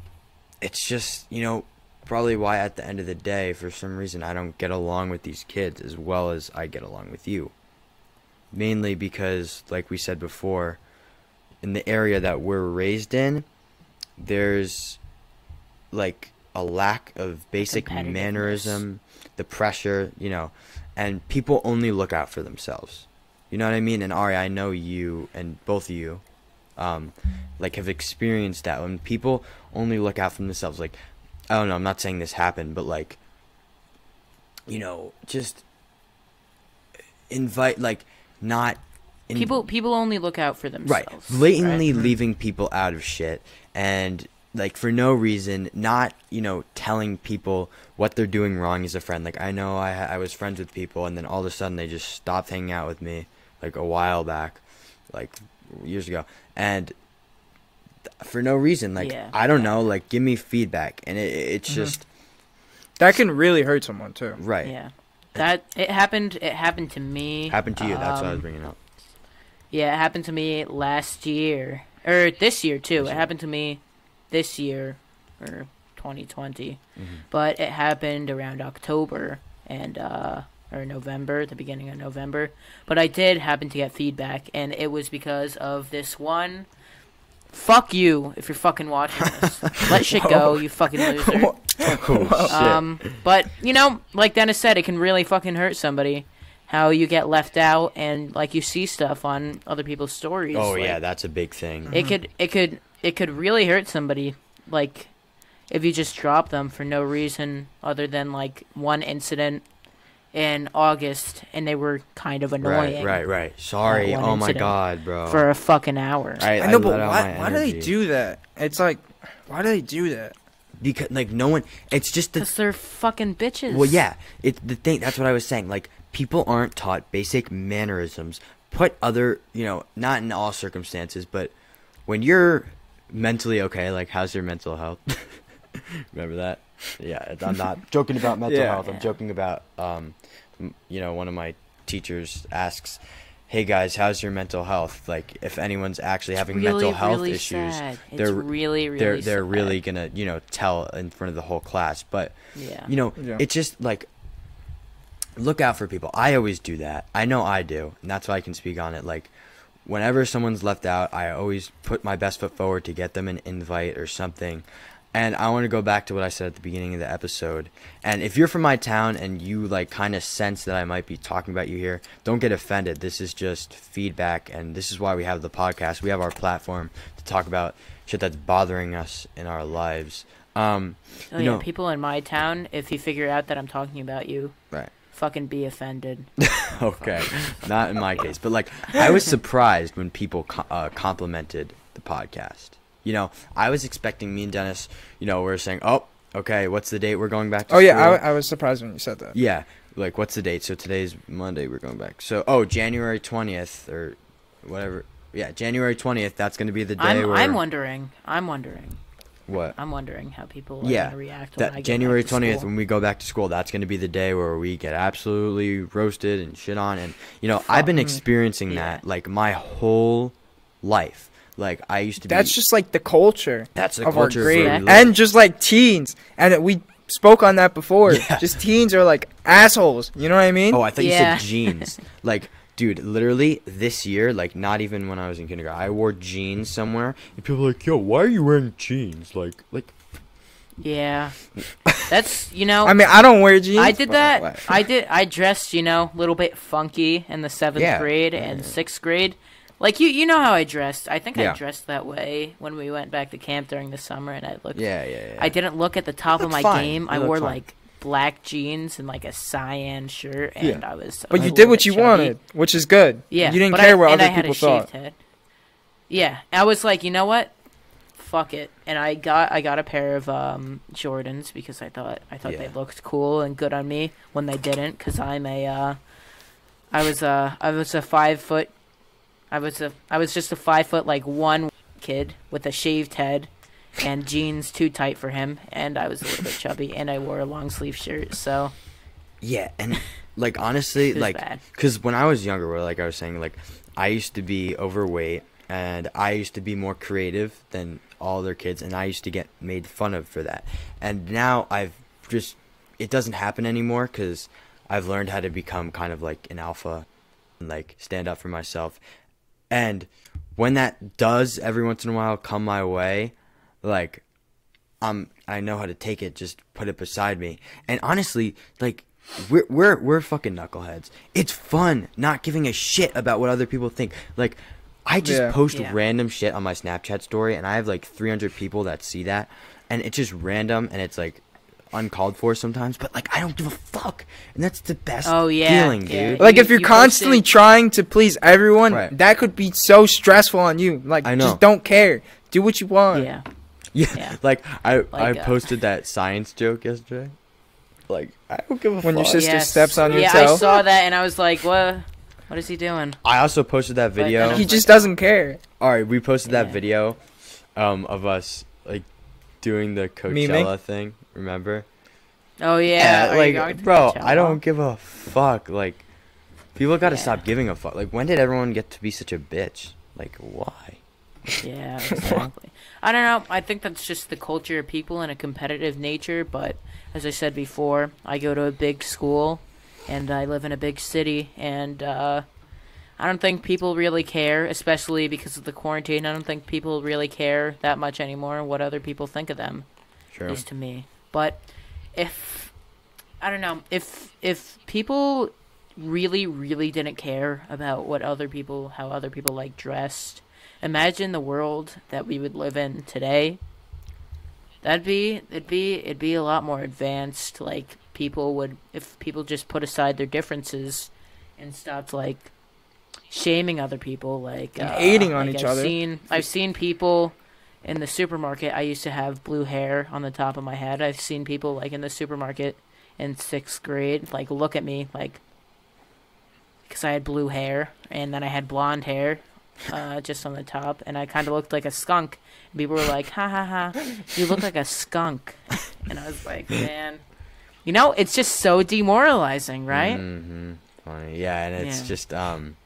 Speaker 1: it's just you know probably why at the end of the day for some reason i don't get along with these kids as well as i get along with you. Mainly because like we said before in the area that we're raised in there's like a lack of basic mannerism, the pressure, you know, and people only look out for themselves. You know what I mean? And Ari, I know you and both of you, um, like have experienced that when people only look out for themselves. Like, I don't know. I'm not saying this happened, but like, you know, just invite like not in-
Speaker 3: People people only look out for themselves.
Speaker 1: right blatantly
Speaker 3: right?
Speaker 1: leaving people out of shit and like for no reason not you know telling people what they're doing wrong as a friend like i know i i was friends with people and then all of a sudden they just stopped hanging out with me like a while back like years ago and for no reason like
Speaker 3: Yeah.
Speaker 1: i don't know like give me feedback and it, it's
Speaker 2: Mhm.
Speaker 1: just
Speaker 2: That can really hurt someone too.
Speaker 1: right
Speaker 3: Yeah. That it happened. It happened to me.
Speaker 1: happened to you that's what i was
Speaker 3: um,
Speaker 1: bringing up
Speaker 3: Yeah, it happened to me last year or this year too.
Speaker 1: This
Speaker 3: It
Speaker 1: year.
Speaker 3: happened to me this year or 2020,
Speaker 1: Mhm.
Speaker 3: but it happened around October and uh or November, the beginning of November. But I did happen to get feedback, and it was because of this one. Fuck you if you're fucking watching this. Let shit go, you fucking loser.
Speaker 1: oh
Speaker 3: Um, but you know, like Dennis said, it can really fucking hurt somebody. How you get left out and like you see stuff on other people's stories.
Speaker 1: oh
Speaker 3: like,
Speaker 1: yeah that's a big thing
Speaker 3: it could it could it could really hurt somebody. Like if you just drop them for no reason other than like one incident in August and they were kind of annoying
Speaker 1: Right, right, right. Sorry. Oh my god, bro.
Speaker 3: for a fucking hour.
Speaker 1: I,
Speaker 2: I know,
Speaker 1: I
Speaker 2: but why, why do they do that? It's like, why do they do that?
Speaker 1: Because like no one. It's just the
Speaker 3: Because they're fucking bitches.
Speaker 1: Well, yeah, it's the thing. That's what I was saying. Like, people aren't taught basic mannerisms. Put other, you know, not in all circumstances, but when you're mentally okay, like, how's your mental health? Remember that? Yeah, I'm not joking about mental
Speaker 2: Yeah.
Speaker 1: health. I'm
Speaker 3: Yeah.
Speaker 1: joking about, um, you know, one of my teachers asks, "Hey guys, how's your mental health? Like, if anyone's actually having
Speaker 3: really,
Speaker 1: mental health
Speaker 3: really
Speaker 1: issues,
Speaker 3: sad.
Speaker 1: They're
Speaker 3: really, really
Speaker 1: they're they're
Speaker 3: sad.
Speaker 1: really gonna, you know, tell in front of the whole class." But
Speaker 3: yeah.
Speaker 1: you know,
Speaker 2: Yeah.
Speaker 1: it's just like look out for people. I always do that. I know I do, and that's why I can speak on it. Like whenever someone's left out, I always put my best foot forward to get them an invite or something. And I want to go back to what I said at the beginning of the episode. And if you're from my town and you like kind of sense that I might be talking about you here, don't get offended. This is just feedback and this is why we have the podcast. We have our platform to talk about shit that's bothering us in our lives. Um,
Speaker 3: Oh
Speaker 1: you
Speaker 3: yeah,
Speaker 1: know-
Speaker 3: people in my town, if you figure out that I'm talking about you,
Speaker 1: right.
Speaker 3: Fucking be offended.
Speaker 1: okay, not in my case, but like I was surprised when people co- uh, complimented the podcast. You know, I was expecting me and Dennis. You know, we are saying, "Oh, okay, what's the date we're going back to?"
Speaker 2: Oh yeah. I, I was surprised when you said that.
Speaker 1: yeah. Like, what's the date? So today's Monday. We're going back. So, oh, January twentieth or whatever. Yeah, January twentieth. That's going to be the day
Speaker 3: I'm,
Speaker 1: where
Speaker 3: I'm wondering. I'm wondering.
Speaker 1: What?
Speaker 3: I'm wondering how people are
Speaker 1: Yeah,
Speaker 3: gonna react when I
Speaker 1: That
Speaker 3: get
Speaker 1: January
Speaker 3: back
Speaker 1: twentieth,
Speaker 3: school.
Speaker 1: when we go back to school, that's going to be the day where we get absolutely roasted and shit on. And you know, I've been experiencing
Speaker 3: Yeah.
Speaker 1: that like my whole life. Like I used to be.
Speaker 2: That's just like the culture
Speaker 1: that's the
Speaker 2: of
Speaker 1: culture
Speaker 2: our grade,
Speaker 1: where we live.
Speaker 2: and just like teens, and we spoke on that before.
Speaker 1: Yeah.
Speaker 2: Just teens are like assholes. You know what I mean?
Speaker 1: Oh, I thought
Speaker 3: Yeah.
Speaker 1: you said jeans. like, dude, literally this year, like not even when I was in kindergarten, I wore jeans somewhere, and people were like, "Yo, why are you wearing jeans?" Like, like
Speaker 3: Yeah, that's you know.
Speaker 2: I mean, I don't wear jeans.
Speaker 3: I did that.
Speaker 2: what?
Speaker 3: I did. I dressed, you know, a little bit funky in the seventh
Speaker 1: Yeah.
Speaker 3: grade and sixth grade. Like you, you know how I dressed. I think
Speaker 1: Yeah.
Speaker 3: I dressed that way when we went back to camp during the summer, and I looked.
Speaker 1: yeah, yeah, yeah.
Speaker 3: I didn't look at the top of my
Speaker 1: fine.
Speaker 3: game.
Speaker 1: You
Speaker 3: I wore
Speaker 1: fine.
Speaker 3: like black jeans and like a cyan shirt, and
Speaker 1: Yeah.
Speaker 3: I was.
Speaker 2: But you did what you
Speaker 3: chubby.
Speaker 2: wanted, which is good.
Speaker 3: Yeah,
Speaker 2: you didn't care
Speaker 3: I,
Speaker 2: what other
Speaker 3: I had
Speaker 2: people thought.
Speaker 3: Head. Yeah, I was like, you know what? Fuck it, and I got I got a pair of um, Jordans because I thought I thought they looked cool and good on me when they didn't because I'm a uh, I was a I was a five foot I was a I was just a five foot like one kid with a shaved head and jeans too tight for him and I was a little bit chubby and I wore a long sleeve shirt so
Speaker 1: Yeah, and like honestly, like because when I was younger, like I was saying, like I used to be overweight and I used to be more creative than all their kids, and I used to get made fun of for that. And now I've just it doesn't happen anymore because I've learned how to become kind of like an alpha, and like stand up for myself. And when that does every once in a while come my way, like um I know how to take it, just put it beside me. And honestly, like we're we're we're fucking knuckleheads. It's fun not giving a shit about what other people think. Like I just
Speaker 2: Yeah.
Speaker 1: post
Speaker 3: Yeah.
Speaker 1: random shit on my Snapchat story and I have like 300 people that see that and it's just random and it's like uncalled for sometimes, but like I don't give a fuck. And that's the best
Speaker 3: Oh, yeah,
Speaker 1: feeling,
Speaker 3: yeah.
Speaker 1: dude.
Speaker 2: Like
Speaker 3: You-
Speaker 2: if you're
Speaker 3: you
Speaker 2: constantly
Speaker 3: posted-
Speaker 2: trying to please everyone,
Speaker 1: Right.
Speaker 2: that could be so stressful on you. Like
Speaker 1: I know.
Speaker 2: just don't care. Do what you want.
Speaker 3: yeah
Speaker 1: Yeah,
Speaker 3: Yeah.
Speaker 1: like I I
Speaker 3: Like, uh,
Speaker 1: posted that science joke yesterday. Like I don't give a
Speaker 2: When your sister
Speaker 3: Yes.
Speaker 2: steps on your
Speaker 3: yeah
Speaker 2: toe.
Speaker 3: I saw that and I was like what what is he doing
Speaker 1: I also posted that video.
Speaker 3: then
Speaker 2: He
Speaker 3: I'm
Speaker 2: just doesn't care.
Speaker 1: All right, we posted that video um of us like doing the Coachella thing, remember?
Speaker 3: oh yeah, Are you
Speaker 1: like bro,
Speaker 3: Coachella?
Speaker 1: I don't give a fuck. Like people got to
Speaker 3: Yeah.
Speaker 1: stop giving a fuck. Like when did everyone get to be such a bitch? Like why?
Speaker 3: Yeah, exactly. I don't know. I think that's just the culture of people and a competitive nature. But as I said before, I go to a big school and I live in a big city, and uh, I don't think people really care, especially because of the quarantine. I don't think people really care that much anymore what other people think of them, at
Speaker 1: Sure.
Speaker 3: least to me. But if I don't know if if people really really didn't care about what other people how other people like dressed imagine the world that we would live in today That'd be it'd be it'd be a lot more advanced. Like people would if people just put aside their differences and stopped like shaming other people, like uh,
Speaker 2: hating on
Speaker 3: like
Speaker 2: each
Speaker 3: I've
Speaker 2: other.
Speaker 3: Seen I've seen people in the supermarket. I used to have blue hair on the top of my head. I've seen people like in the supermarket in sixth grade like look at me like because I had blue hair and then I had blonde hair uh, just on the top, and I kind of looked like a skunk. And People were like, "Ha ha ha, you look like a skunk," and I was like, "Man, you know, it's just so demoralizing, right?"
Speaker 1: Mm-hmm. Funny. Yeah, and it's
Speaker 3: Yeah.
Speaker 1: just um,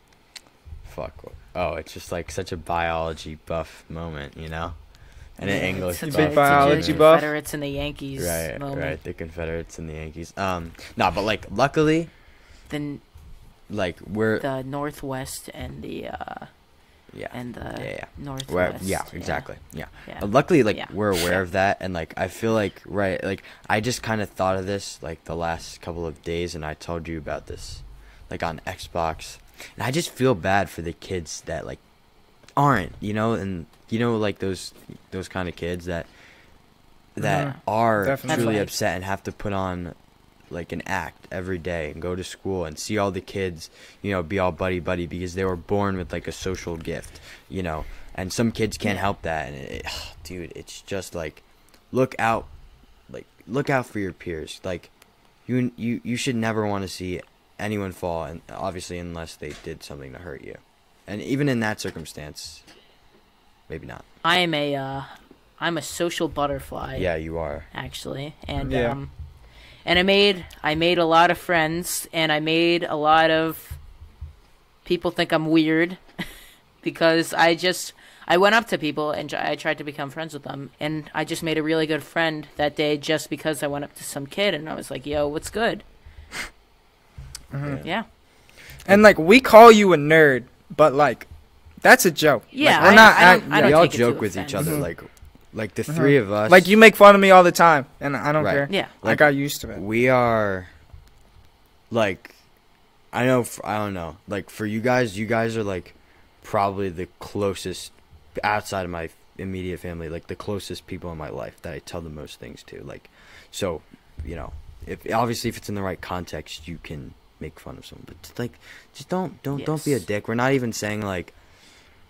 Speaker 1: fuck. Oh, it's just like such a biology buff moment, you know, and an English
Speaker 3: it's a
Speaker 2: You
Speaker 1: buff.
Speaker 2: big biology
Speaker 3: the
Speaker 2: buff?
Speaker 3: Confederates and the Yankees
Speaker 1: Right,
Speaker 3: moment.
Speaker 1: right. The Confederates and the Yankees. Um, no, but like, luckily,
Speaker 3: Then
Speaker 1: like we're
Speaker 3: the Northwest and the uh,
Speaker 1: yeah,
Speaker 3: and the
Speaker 1: yeah, yeah.
Speaker 3: Northwest.
Speaker 1: Where, yeah, exactly. Yeah.
Speaker 3: Yeah.
Speaker 1: Uh, luckily, like
Speaker 3: Yeah.
Speaker 1: we're aware of that, and like I feel like right, like I just kind of thought of this like the last couple of days, and I told you about this, like on Xbox, and I just feel bad for the kids that like aren't, you know, and you know, like those those kind of kids that that
Speaker 2: Mhm.
Speaker 1: are
Speaker 2: Definitely.
Speaker 1: truly upset and have to put on like an act every day and go to school and see all the kids, you know, be all buddy buddy because they were born with like a social gift, you know. And some kids can't help that and it, dude, it's just like look out like look out for your peers. Like you you you should never want to see anyone fall and obviously unless they did something to hurt you. And even in that circumstance, maybe not.
Speaker 3: I am a uh, I'm a social butterfly.
Speaker 1: Yeah, you are.
Speaker 3: actually, and
Speaker 2: Yeah.
Speaker 3: um, and I made I made a lot of friends, and I made a lot of people think I'm weird because I just I went up to people and I tried to become friends with them, and I just made a really good friend that day just because I went up to some kid and I was like, "Yo, what's good?"
Speaker 2: Mhm.
Speaker 3: Yeah,
Speaker 2: And like we call you a nerd, but like that's a joke.
Speaker 3: yeah.
Speaker 2: Like, we're
Speaker 3: I,
Speaker 2: not
Speaker 3: I
Speaker 2: act-
Speaker 3: don't, I don't
Speaker 1: we all
Speaker 3: take it to
Speaker 1: joke with each
Speaker 3: offense.
Speaker 1: other
Speaker 2: Mhm.
Speaker 1: like like the
Speaker 2: Mhm.
Speaker 1: three of us
Speaker 2: like you make fun of me all the time, and I don't
Speaker 1: Right.
Speaker 2: care.
Speaker 3: Yeah,
Speaker 2: I
Speaker 1: Like,
Speaker 2: got used to it.
Speaker 1: we are like i know I don't know like for you guys you guys are like probably the closest outside of my immediate family like the closest people in my life that i tell the most things to like so you know if obviously if it's in the right context you can make fun of someone but just, like just don't don't don't be a dick we're not even saying like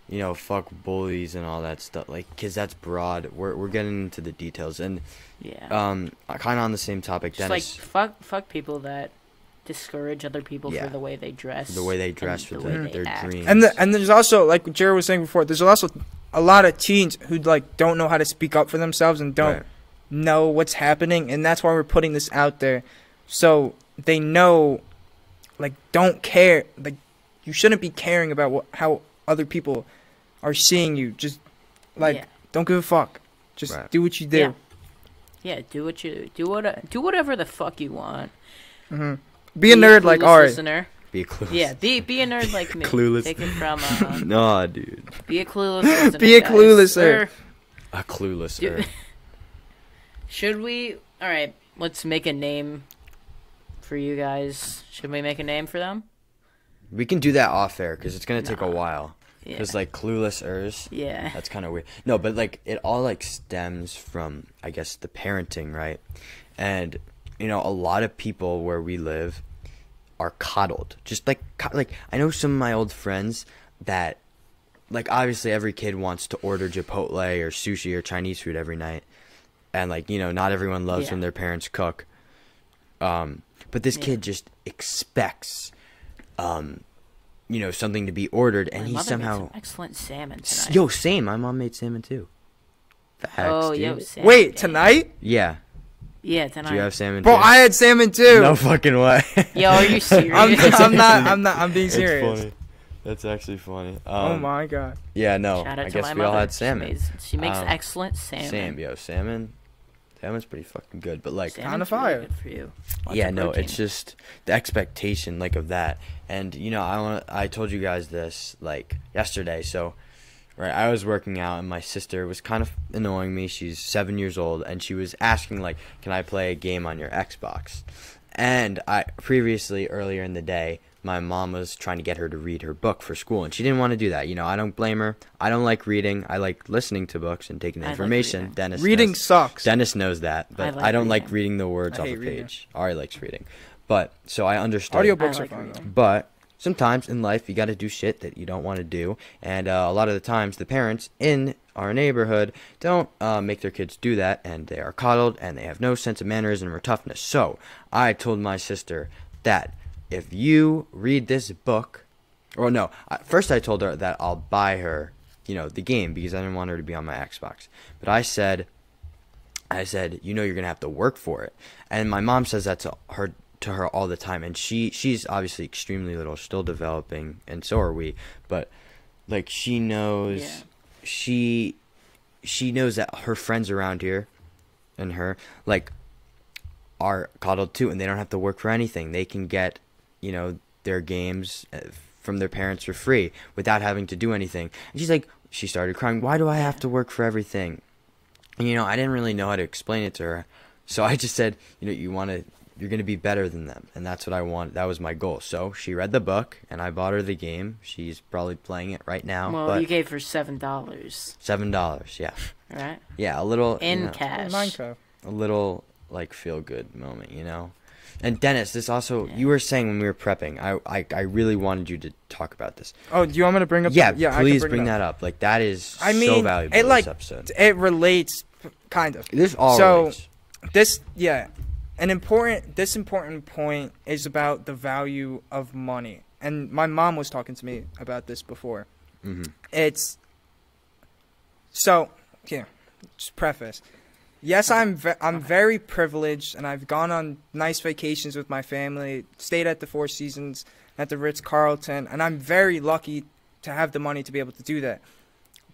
Speaker 1: you know fuck bullies and all that stuff like because that's broad we're, we're getting into the details and
Speaker 3: yeah.
Speaker 1: um kind of on the same topic
Speaker 3: just
Speaker 1: dennis
Speaker 3: like fuck fuck people that discourage other people
Speaker 1: Yeah.
Speaker 3: for the way they dress,
Speaker 1: the way they
Speaker 3: and
Speaker 1: dress
Speaker 3: the
Speaker 1: for
Speaker 3: way
Speaker 1: their,
Speaker 3: they
Speaker 1: their
Speaker 3: act.
Speaker 1: dreams.
Speaker 2: And the, and there's also like Jared was saying before. There's also a lot of teens who like don't know how to speak up for themselves and don't
Speaker 1: Right.
Speaker 2: know what's happening, and that's why we're putting this out there, so they know, like, don't care. Like, you shouldn't be caring about what how other people are seeing you. Just like,
Speaker 3: Yeah.
Speaker 2: don't give a fuck. Just
Speaker 1: Right.
Speaker 2: do what you do.
Speaker 3: Yeah. Yeah, do what you do. What do whatever the fuck you want.
Speaker 2: hmm Be a nerd like
Speaker 3: clueless
Speaker 2: Ari.
Speaker 3: Listener.
Speaker 1: be a clueless.
Speaker 3: Yeah, be be a nerd like me.
Speaker 1: Clueless.
Speaker 3: Take it from uh,
Speaker 1: nah, dude.
Speaker 3: be a clueless. Listener,
Speaker 2: Be a
Speaker 3: guys.
Speaker 2: clueless-er.
Speaker 3: Or
Speaker 1: A clueless.
Speaker 3: Do- Should we? All right, let's make a name for you guys. Should we make a name for them?
Speaker 1: We can do that off air because it's gonna take a
Speaker 3: Nah.
Speaker 1: While.
Speaker 3: Yeah.
Speaker 1: Like clueless Ers,
Speaker 3: yeah.
Speaker 1: that's kind of weird. No, but like it all like stems from I guess the parenting, right? And you know, a lot of people where we live are coddled. Just like like I know some of my old friends that like obviously every kid wants to order Chipotle or sushi or Chinese food every night. And like, you know, not everyone loves
Speaker 3: Yeah.
Speaker 1: when their parents cook. Um but this
Speaker 3: Yeah.
Speaker 1: kid just expects um you know, something to be ordered and
Speaker 3: My
Speaker 1: he
Speaker 3: mother made
Speaker 1: somehow
Speaker 3: some excellent salmon
Speaker 1: S-
Speaker 3: tonight.
Speaker 1: Yo, same. My mom made salmon too. Facts,
Speaker 3: oh,
Speaker 1: dude.
Speaker 3: yo, salmon
Speaker 2: Wait,
Speaker 3: gang.
Speaker 2: tonight,
Speaker 1: Yeah.
Speaker 3: Yeah, tonight.
Speaker 1: Do you have salmon
Speaker 2: bro?
Speaker 1: too?
Speaker 2: I had salmon too.
Speaker 1: No fucking way.
Speaker 3: Yo, are you serious?
Speaker 2: I'm, I'm not. I'm not. I'm being serious.
Speaker 1: funny. That's actually funny. Um,
Speaker 2: oh my god.
Speaker 1: Yeah, no.
Speaker 3: Shout out
Speaker 1: I
Speaker 3: to
Speaker 1: guess
Speaker 3: my
Speaker 1: we all
Speaker 3: mother.
Speaker 1: had
Speaker 3: She
Speaker 1: salmon.
Speaker 3: makes- She makes,
Speaker 1: Um,
Speaker 3: excellent salmon.
Speaker 1: Same, yo, salmon. Salmon's pretty fucking good, but like,
Speaker 2: Kinda
Speaker 3: really
Speaker 2: fire.
Speaker 3: good for you. Lots
Speaker 1: yeah, no, it's just the expectation like of that. And you know, I want I told you guys this like yesterday. So, right, I was working out and my sister was kind of annoying me. She's 7 years old and she was asking like, "Can I play a game on your Xbox?" And I previously earlier in the day, my mom was trying to get her to read her book for school, and she didn't want to do that. You know, I don't blame her. I don't like reading. I like listening to books and taking the
Speaker 3: I like
Speaker 1: information.
Speaker 3: reading.
Speaker 1: Dennis
Speaker 2: Reading
Speaker 1: knows,
Speaker 2: sucks.
Speaker 1: Dennis knows that, but I,
Speaker 3: like
Speaker 1: don't like
Speaker 3: reading.
Speaker 1: reading the words
Speaker 2: I
Speaker 1: off
Speaker 2: hate
Speaker 1: a page. Ari likes reading, but so I understood.
Speaker 2: Audiobooks
Speaker 3: I
Speaker 2: are
Speaker 3: like
Speaker 2: fun.
Speaker 3: reading.
Speaker 1: But sometimes in life, you got to do shit that you don't want to do, and uh, a lot of the times, the parents in our neighborhood don't uh, make their kids do that, and they are coddled, and they have no sense of mannerism or toughness. So I told my sister that if you read this book, or no, first I told her that I'll buy her, you know, the game because I didn't want her to be on my Xbox. But I said, I said, you know, you're gonna have to work for it. And my mom says that to her to her all the time, and she she's obviously extremely little, still developing, and so are we. But like she knows,
Speaker 3: Yeah.
Speaker 1: she she knows that her friends around here, and her like are coddled too, and they don't have to work for anything. They can get, you know, their games uh, from their parents for free without having to do anything. And she's like, she started crying. Why do I have to work for everything? And you know, I didn't really know how to explain it to her, so I just said, you know, you want to, you're gonna be better than them, and that's what I want. That was my goal. So she read the book, and I bought her the game. She's probably playing it right now.
Speaker 3: Well,
Speaker 1: but
Speaker 3: you gave her seven dollars,
Speaker 1: seven dollars, yeah,
Speaker 3: right?
Speaker 1: yeah, a little
Speaker 3: In
Speaker 1: you know,
Speaker 3: cash.
Speaker 2: Minecraft.
Speaker 1: a little like feel good moment, you know. And Dennis, this also
Speaker 3: Yeah.
Speaker 1: you were saying when we were prepping, I, I I really wanted you to talk about this.
Speaker 2: Oh, do you want me to bring up?
Speaker 1: Yeah,
Speaker 2: the, yeah. I
Speaker 1: please
Speaker 2: bring,
Speaker 1: bring,
Speaker 2: up.
Speaker 1: that up. Like that is
Speaker 2: I
Speaker 1: so
Speaker 2: mean,
Speaker 1: valuable
Speaker 2: it, like,
Speaker 1: this episode.
Speaker 2: It relates, kind of.
Speaker 1: This all
Speaker 2: so-
Speaker 1: relates.
Speaker 2: This, yeah, an important. This important point is about the value of money, and my mom was talking to me about this before.
Speaker 1: hmm
Speaker 2: It's so here. Just preface. Yes, I'm ve- I'm very privileged, and I've gone on nice vacations with my family. Stayed at the Four Seasons, at the Ritz Carlton, and I'm very lucky to have the money to be able to do that.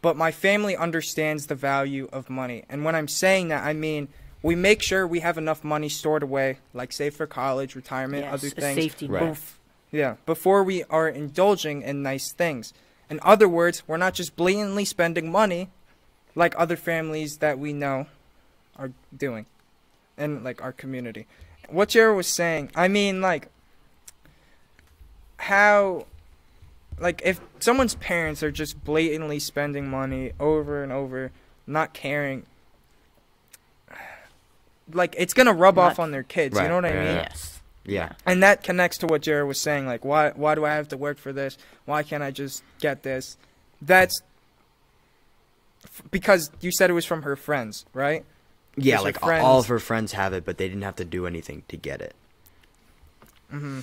Speaker 2: But my family understands the value of money, and when I'm saying that, I mean we make sure we have enough money stored away, like save for college, retirement,
Speaker 3: Yes,
Speaker 2: other
Speaker 3: a
Speaker 2: things.
Speaker 3: safety
Speaker 1: Right.
Speaker 3: net.
Speaker 2: Bef- yeah, before we are indulging in nice things. In other words, we're not just blatantly spending money like other families that we know are doing in like our community. What Jared was saying, I mean like how like if someone's parents are just blatantly spending money over and over, not caring like it's gonna rub
Speaker 3: Not-
Speaker 2: off on their kids, you know what I mean?
Speaker 1: Yeah.
Speaker 3: Yes.
Speaker 1: Yeah.
Speaker 2: And that connects to what Jared was saying, like why why do I have to work for this? Why can't I just get this? That's because you said it was from her friends, right?
Speaker 1: Yeah, like a- all of her friends have it, but they didn't have to do anything to get it.
Speaker 2: Mm-hmm.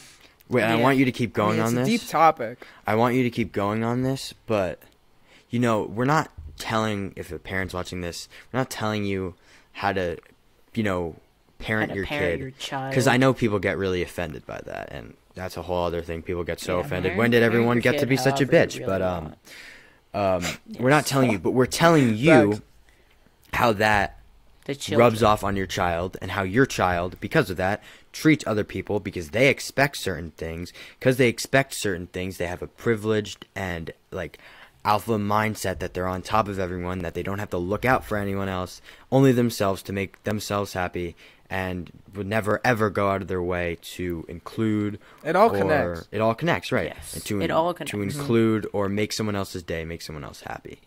Speaker 1: Wait, I want you to keep going
Speaker 2: I mean,
Speaker 1: on
Speaker 2: it's
Speaker 1: this.
Speaker 2: a deep topic.
Speaker 1: I want you to keep going on this, but you know, we're not telling if a parent's watching this, we're not telling you how to, you know, parent your
Speaker 3: parent
Speaker 1: kid.
Speaker 3: your child.
Speaker 1: Because I know people get really offended by that, and that's a whole other thing. People get so
Speaker 3: Yeah,
Speaker 1: offended.
Speaker 3: parent-
Speaker 1: When did everyone get to be such a bitch?
Speaker 3: really
Speaker 1: but um, um, we're not telling you, but we're telling you how that
Speaker 3: the children.
Speaker 1: rubs off on your child and how your child because of that treats other people because they expect certain things because they expect certain things they have a privileged and like alpha mindset that they're on top of everyone that they don't have to look out for anyone else only themselves to make themselves happy and would never ever go out of their way to include
Speaker 2: It all
Speaker 1: or-
Speaker 2: connects.
Speaker 1: it all connects right
Speaker 3: Yes,
Speaker 1: and to
Speaker 3: it all connects.
Speaker 1: to
Speaker 3: connects.
Speaker 1: include or make someone else's day make someone else happy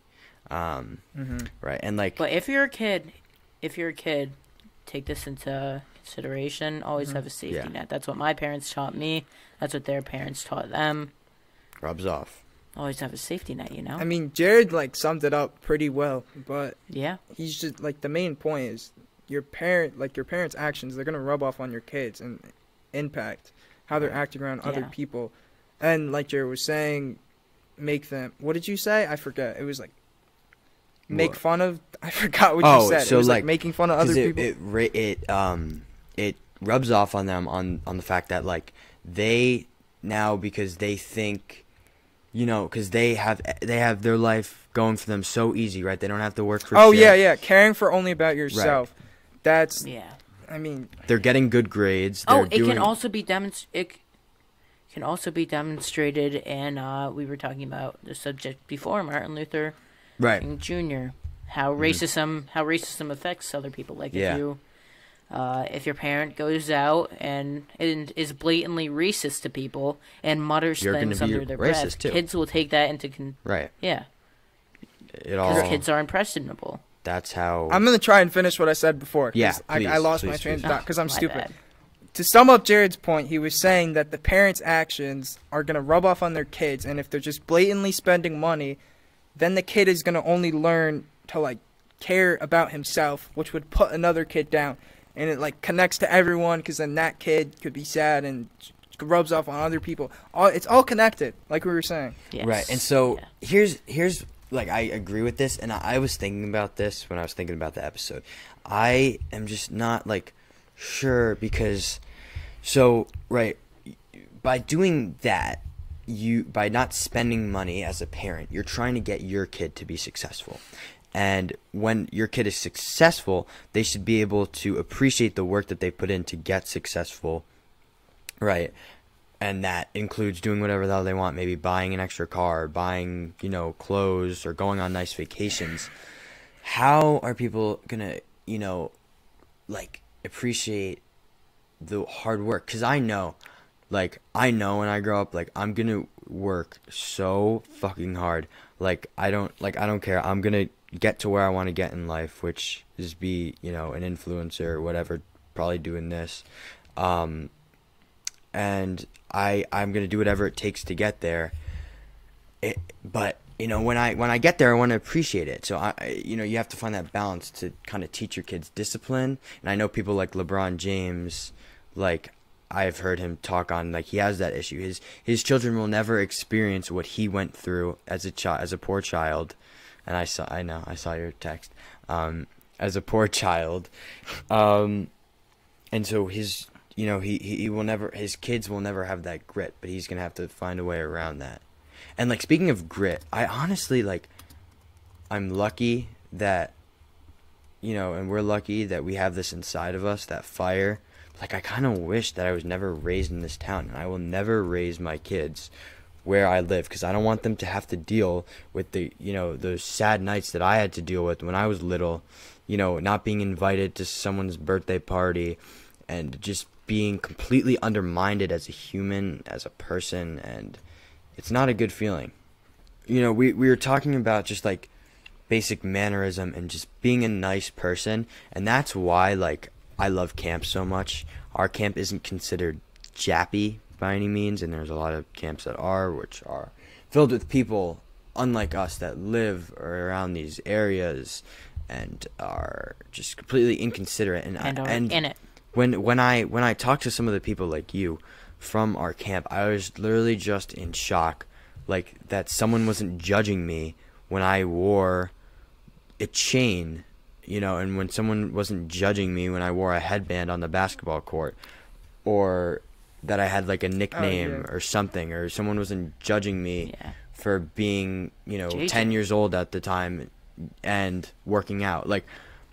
Speaker 1: um
Speaker 2: Mm-hmm.
Speaker 1: right and like
Speaker 3: But if you're a kid, if you're a kid, take this into consideration. Always
Speaker 2: Mhm.
Speaker 3: have a safety
Speaker 1: Yeah.
Speaker 3: net. That's what my parents taught me. That's what their parents taught them.
Speaker 1: rubs off
Speaker 3: Always have a safety net, you know?
Speaker 2: I mean, Jared like summed it up pretty well, but
Speaker 3: yeah.
Speaker 2: he's just like the main point is your parent, like your parents' actions, they're gonna rub off on your kids and impact how they're acting around other people, and like Jared was saying, make them. What did you say? I forget. It was like make
Speaker 1: What?
Speaker 2: fun of. I forgot what
Speaker 1: Oh,
Speaker 2: you said.
Speaker 1: so,
Speaker 2: it was like,
Speaker 1: like,
Speaker 2: making fun of other
Speaker 1: it,
Speaker 2: people.
Speaker 1: it it um it rubs off on them on on the fact that like they now because they think you know because they have they have their life going for them so easy right they don't have to work for
Speaker 2: oh
Speaker 1: shit.
Speaker 2: yeah, yeah. Caring for only about yourself. That's.
Speaker 3: Yeah.
Speaker 2: I mean,
Speaker 1: they're getting good grades
Speaker 3: Oh, it
Speaker 1: doing
Speaker 3: can also be demonst- it can also be demonstrated and uh, we were talking about the subject before Martin Luther
Speaker 1: right
Speaker 3: King Jr. How racism how racism affects other people. Like
Speaker 1: Yeah.
Speaker 3: if you Uh, if your parent goes out and, and is blatantly racist to people and mutters
Speaker 1: You're
Speaker 3: things under their
Speaker 1: racist,
Speaker 3: breath,
Speaker 1: too.
Speaker 3: kids will take that into con-
Speaker 1: Right.
Speaker 3: yeah,
Speaker 1: It all.
Speaker 3: because kids are impressionable.
Speaker 1: That's how.
Speaker 2: I'm gonna try and finish what I said before. 'cause
Speaker 1: Yeah,
Speaker 2: I, I
Speaker 1: please,
Speaker 2: lost my train of thought because I'm
Speaker 3: My
Speaker 2: stupid.
Speaker 3: bad.
Speaker 2: to sum up Jared's point, he was saying that the parents' actions are going to rub off on their kids, and if they're just blatantly spending money, then the kid is going to only learn to like care about himself, which would put another kid down, and it like connects to everyone because then that kid could be sad and rubs off on other people. All it's all connected, like we were saying.
Speaker 3: Yes.
Speaker 1: Right. And so
Speaker 3: Yeah.
Speaker 1: here's here's like I agree with this, and I, I was thinking about this when I was thinking about the episode. I am just not like sure because so right by doing that you by not spending money as a parent you're trying to get your kid to be successful. And when your kid is successful they should be able to appreciate the work that they put in to get successful right? And that includes doing whatever the hell they want maybe buying an extra car buying you know clothes or going on nice vacations. How are people gonna you know like appreciate the hard work? Because i know like i know when i grow up like i'm gonna work so fucking hard. Like i don't like i don't care. I'm gonna get to where i want to get in life which is be you know an influencer or whatever probably doing this. Um and i i'm gonna do whatever it takes to get there. It, but you know when i when i get there i want to appreciate it. So i you know you have to find that balance to kind of teach your kids discipline. And i know people like lebron james like i've heard him talk on like he has that issue. His his children will never experience what he went through as a child as a poor child. And i saw i know i saw your text. Um as a poor child. Um and so his you know he, he he will never his kids will never have that grit but he's gonna have to find a way around that. And like speaking of grit i honestly like i'm lucky that you know and we're lucky that we have this inside of us that fire like i kind of wish that i was never raised in this town and i will never raise my kids where i live because i don't want them to have to deal with the you know those sad nights that i had to deal with when i was little you know not being invited to someone's birthday party and just being completely undermined as a human as a person and it's not a good feeling. You know we we were talking about just like basic mannerism and just being a nice person and that's why like I love camp so much. Our camp isn't considered jappy by any means and there's a lot of camps that are which are filled with people unlike us that live around these areas and are just completely inconsiderate and
Speaker 3: and are
Speaker 1: and
Speaker 3: in it.
Speaker 1: when when I when I talk to some of the people like you from our camp, I was literally just in shock, like that someone wasn't judging me when I wore a chain, you know, and when someone wasn't judging me when I wore a headband on the basketball court, or that I had like a oh, nickname
Speaker 2: yeah.
Speaker 1: or something, or someone wasn't judging me
Speaker 3: Yeah.
Speaker 1: for being, you know,
Speaker 3: JJ.
Speaker 1: ten years old at the time and working out. Like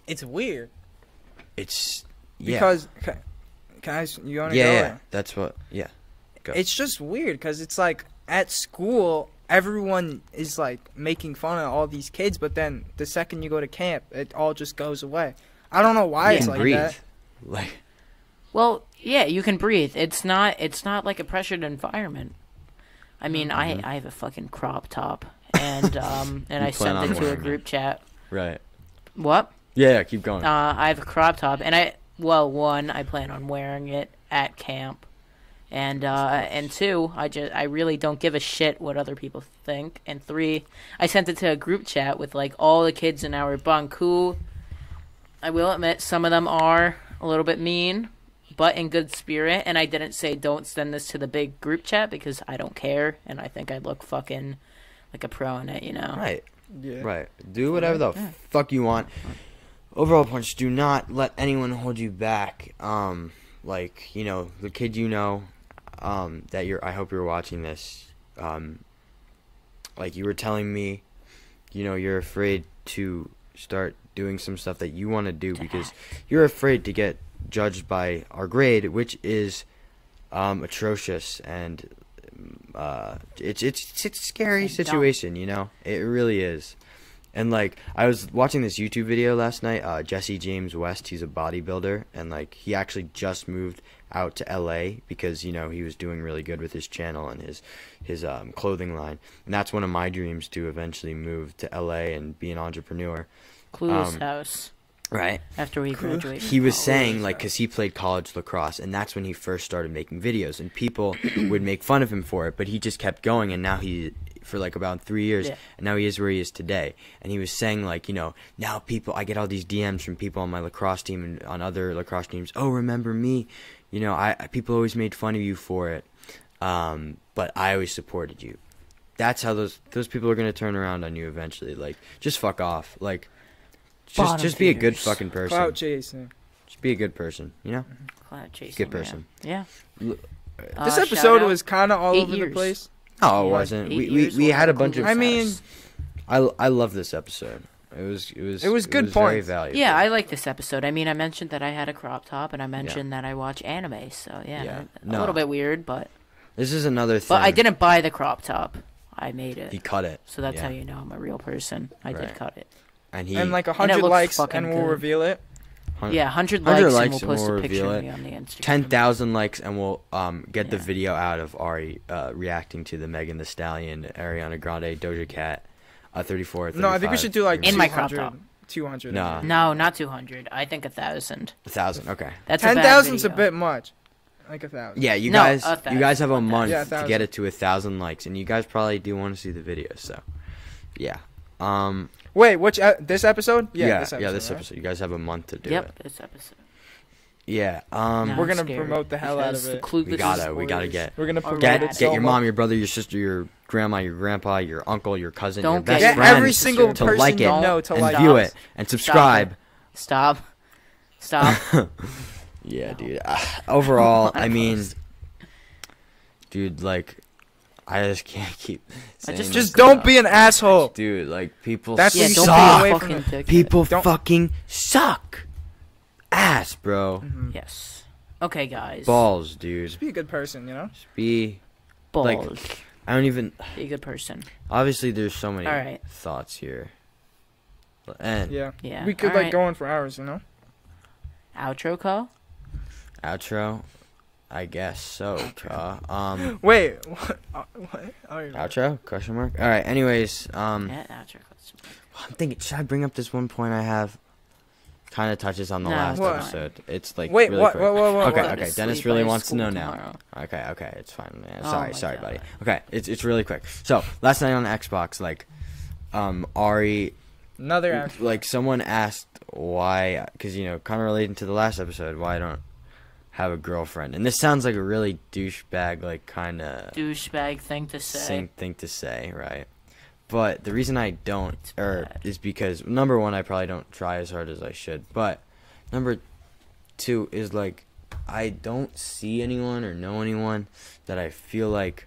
Speaker 2: It's weird
Speaker 1: it's yeah.
Speaker 2: because can, can I? s- You want to
Speaker 1: yeah,
Speaker 2: go?
Speaker 1: yeah,
Speaker 2: or-
Speaker 1: that's what. Yeah, go.
Speaker 2: It's just weird because it's like at school, everyone is like making fun of all these kids, but then the second you go to camp, it all just goes away. I don't know why
Speaker 1: you
Speaker 2: it's
Speaker 1: can
Speaker 2: like
Speaker 1: breathe.
Speaker 2: that.
Speaker 1: Like
Speaker 3: Well, yeah, you can breathe. It's not. It's not like a pressured environment. I mean,
Speaker 1: Mm-hmm.
Speaker 3: I I have a fucking crop top, and um, and I sent it to a
Speaker 1: wearing
Speaker 3: group chat.
Speaker 1: right.
Speaker 3: What?
Speaker 1: Yeah, yeah, keep going.
Speaker 3: Uh, I have a crop top, and I well, one, I plan on wearing it at camp, and uh, and two, I just I really don't give a shit what other people think, and three, I sent it to a group chat with like all the kids in our bunk who, I will admit, some of them are a little bit mean, but in good spirit, and I didn't say don't send this to the big group chat because I don't care, and I think I look fucking like a pro in it, you know.
Speaker 1: right,
Speaker 2: Yeah.
Speaker 1: right. Do whatever the fuck you want. Overall punch. Do not let anyone hold you back. Um, like you know the kid you know, um, that you're. I hope you're watching this. Um, like you were telling me, you know you're afraid to start doing some stuff that you want to do because you're afraid to get judged by our grade, which is um, atrocious and uh, it's it's it's a scary
Speaker 3: dumb.
Speaker 1: situation. You know, it really is. And like I was watching this YouTube video last night, uh, Jesse James West, he's a bodybuilder, and like he actually just moved out to LA because you know he was doing really good with his channel and his his um, clothing line, and that's one of my dreams to eventually move to LA and be an entrepreneur.
Speaker 3: Clueless
Speaker 1: Um,
Speaker 3: house.
Speaker 1: Right.
Speaker 3: After we graduate.
Speaker 1: He was saying like because he played college lacrosse, and that's when he first started making videos, and people would make fun of him for it, but he just kept going, and now he for like about three years,
Speaker 3: Yeah.
Speaker 1: and now he is where he is today. And he was saying like you know now people I get all these DMs from people on my lacrosse team and on other lacrosse teams. Oh, remember me? You know I I- people always made fun of you for it, um, but I always supported you. That's how those those people are gonna turn around on you eventually. Like just fuck off. Like just
Speaker 3: Bottom
Speaker 1: just be a good fucking person.
Speaker 2: Clout chasing.
Speaker 1: Just be a good person, you know?
Speaker 3: Cloud chasing,
Speaker 1: Good person.
Speaker 3: Yeah.
Speaker 1: L-
Speaker 3: Uh,
Speaker 2: this
Speaker 3: shout
Speaker 2: episode was kind of all
Speaker 3: Eight
Speaker 2: over
Speaker 3: years.
Speaker 2: the place.
Speaker 1: No, it
Speaker 2: What,
Speaker 1: wasn't.
Speaker 3: Eight
Speaker 1: We, we, we had a
Speaker 3: at
Speaker 1: bunch of.
Speaker 2: I mean-
Speaker 1: I, I love this episode. It was it was
Speaker 2: It was good
Speaker 1: very
Speaker 2: points.
Speaker 1: valuable.
Speaker 3: Yeah, I like this episode. I mean, I mentioned that I had a crop top, and I mentioned that I watch anime. So yeah,
Speaker 1: Yeah.
Speaker 3: a
Speaker 1: No.
Speaker 3: little bit weird, but
Speaker 1: This is another thing.
Speaker 3: but I didn't buy the crop top. I made it.
Speaker 1: He cut it.
Speaker 3: so that's
Speaker 1: yeah.
Speaker 3: how you know I'm a real person. I
Speaker 1: Right.
Speaker 3: did cut it.
Speaker 1: And he
Speaker 2: and like a hundred likes, and we'll
Speaker 3: good.
Speaker 2: reveal it.
Speaker 1: hun-
Speaker 3: Yeah, 100
Speaker 1: 100
Speaker 3: likes,
Speaker 1: likes
Speaker 3: and
Speaker 1: and
Speaker 3: we'll post
Speaker 1: we'll
Speaker 3: a picture of me on the Instagram.
Speaker 1: ten thousand likes, and we'll um get the video out of Ari uh, reacting to the Megan Thee Stallion, Ariana Grande, Doja Cat, uh, 34.
Speaker 2: No, I think we should do like
Speaker 3: In my
Speaker 2: 200,
Speaker 3: crop top.
Speaker 2: 200.
Speaker 1: Nah.
Speaker 3: No, not 200. I think a thousand.
Speaker 1: a thousand. Okay.
Speaker 3: That's a
Speaker 2: Ten
Speaker 3: bad
Speaker 2: thousand's a bit much. Like a thousand.
Speaker 1: Yeah, you
Speaker 3: No,
Speaker 1: guys, you guys have a month
Speaker 2: Yeah, a
Speaker 1: to get it to a thousand likes, and you guys probably do want to see the video. So, yeah. Um.
Speaker 2: Wait, which uh, this episode? Yeah,
Speaker 1: Yeah,
Speaker 2: this episode.
Speaker 1: yeah, this
Speaker 2: right?
Speaker 1: episode. You guys have a month to do
Speaker 3: Yep,
Speaker 1: it.
Speaker 3: this episode.
Speaker 1: Yeah. Um.
Speaker 3: No.
Speaker 2: We're
Speaker 3: I'm
Speaker 2: gonna
Speaker 3: scared
Speaker 2: promote the hell out
Speaker 3: because
Speaker 2: of
Speaker 3: the
Speaker 2: it.
Speaker 3: Clueless
Speaker 1: We gotta, we gotta get
Speaker 2: We're gonna
Speaker 3: are
Speaker 2: promote
Speaker 1: get
Speaker 3: bad.
Speaker 2: it
Speaker 1: get
Speaker 2: so
Speaker 1: your
Speaker 2: much.
Speaker 1: mom, your brother, your sister, your grandma, your grandpa, your uncle, your cousin,
Speaker 3: Don't
Speaker 1: your
Speaker 3: get
Speaker 1: best
Speaker 2: Get
Speaker 3: your
Speaker 1: friend
Speaker 2: every single
Speaker 1: to
Speaker 2: person
Speaker 1: like
Speaker 2: you
Speaker 1: it
Speaker 2: know to
Speaker 1: and
Speaker 2: like
Speaker 1: view
Speaker 2: it.
Speaker 1: it and subscribe.
Speaker 3: Stop. Stop.
Speaker 1: Yeah, dude. Uh, overall, I mean, dude, like, I just can't keep. Saying
Speaker 3: just-
Speaker 1: this
Speaker 2: Just don't be an asshole.
Speaker 1: dude. Like, people
Speaker 2: That's
Speaker 3: yeah,
Speaker 2: what you
Speaker 3: don't
Speaker 2: stay
Speaker 1: suck.
Speaker 2: away
Speaker 3: be a
Speaker 2: from
Speaker 3: fucking
Speaker 2: it.
Speaker 3: dickhead.
Speaker 1: People
Speaker 2: Don't-
Speaker 1: fucking suck. Ass, bro.
Speaker 2: Mhm.
Speaker 3: Yes. Okay, guys.
Speaker 1: Balls, dude.
Speaker 2: Just be a good person, you know.
Speaker 1: Just be.
Speaker 3: Balls.
Speaker 1: like- I don't even.
Speaker 3: be a good person.
Speaker 1: Obviously, there's so many
Speaker 3: All right.
Speaker 1: thoughts here. And
Speaker 2: Yeah.
Speaker 3: Yeah.
Speaker 2: We could
Speaker 3: all
Speaker 2: like
Speaker 3: right.
Speaker 2: go on for hours, you know.
Speaker 3: Outro call?
Speaker 1: outro, I guess so. Cha. Um,
Speaker 2: Wait. What? Uh, what? Oh,
Speaker 1: outro? Question mark. All right. Anyways, um,
Speaker 3: Yeah, outro call.
Speaker 1: I'm thinking, should I bring up this one point I have? Kind of touches on the
Speaker 3: No,
Speaker 1: last
Speaker 2: What?
Speaker 1: episode. It's like
Speaker 2: Wait.
Speaker 1: really
Speaker 2: what?
Speaker 1: quick.
Speaker 2: What? What? What?
Speaker 1: Okay,
Speaker 2: what?
Speaker 1: okay. Dennis really wants to
Speaker 3: school
Speaker 1: know now. Okay, okay, it's fine, man.
Speaker 3: Oh
Speaker 1: Sorry,
Speaker 3: my
Speaker 1: sorry,
Speaker 3: God.
Speaker 1: buddy. Okay, it's it's really quick. So last night on Xbox, like, um, Ari,
Speaker 2: Another act.
Speaker 1: like someone asked why, because you know, kind of relating to the last episode, why I don't have a girlfriend, and this sounds like a really douchebag, like kind of
Speaker 3: Douchebag thing to say.
Speaker 1: same thing to say, right? But the reason I don't, or
Speaker 3: bad.
Speaker 1: is because number one, I probably don't try as hard as I should. But number two is like, I don't see anyone or know anyone that I feel like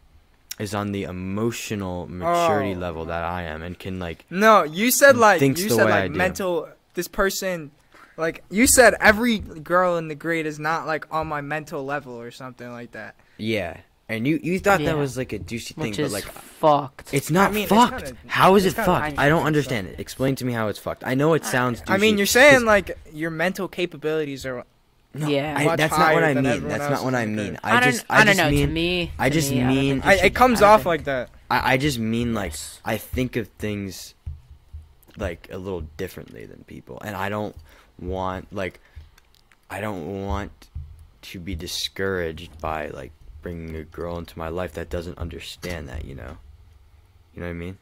Speaker 1: is on the emotional maturity
Speaker 2: Oh.
Speaker 1: level that I am, and can like,
Speaker 2: No, you said like you said
Speaker 1: way I
Speaker 2: like
Speaker 1: do.
Speaker 2: mental. This person, like you said, every girl in the grade is not like on my mental level or something like that.
Speaker 1: yeah. And you you thought
Speaker 3: Yeah.
Speaker 1: that was like a douchey thing,
Speaker 3: Which
Speaker 1: but
Speaker 3: is
Speaker 1: like
Speaker 3: fucked.
Speaker 1: It's not
Speaker 2: mean, it's
Speaker 1: fucked.
Speaker 2: kinda-
Speaker 1: how is it fucked? I don't understand
Speaker 2: stuff.
Speaker 1: it. Explain to me how it's fucked. I know it sounds.
Speaker 2: I mean, you're saying like your mental capabilities are.
Speaker 1: No,
Speaker 3: Yeah.
Speaker 1: I, that's not what I mean. That's not what I
Speaker 2: else's
Speaker 1: mean.
Speaker 2: because-
Speaker 1: I,
Speaker 3: don't,
Speaker 1: just,
Speaker 3: I,
Speaker 1: I,
Speaker 3: don't
Speaker 1: just
Speaker 3: know.
Speaker 1: mean,
Speaker 3: to me,
Speaker 1: I just
Speaker 3: me,
Speaker 1: mean-
Speaker 2: I, it comes
Speaker 3: I
Speaker 2: off
Speaker 3: think-
Speaker 2: like that.
Speaker 1: I, I just mean like I think of things like a little differently than people, and I don't want like I don't want to be discouraged by like bringing a girl into my life that doesn't understand that. You know, you know what I mean?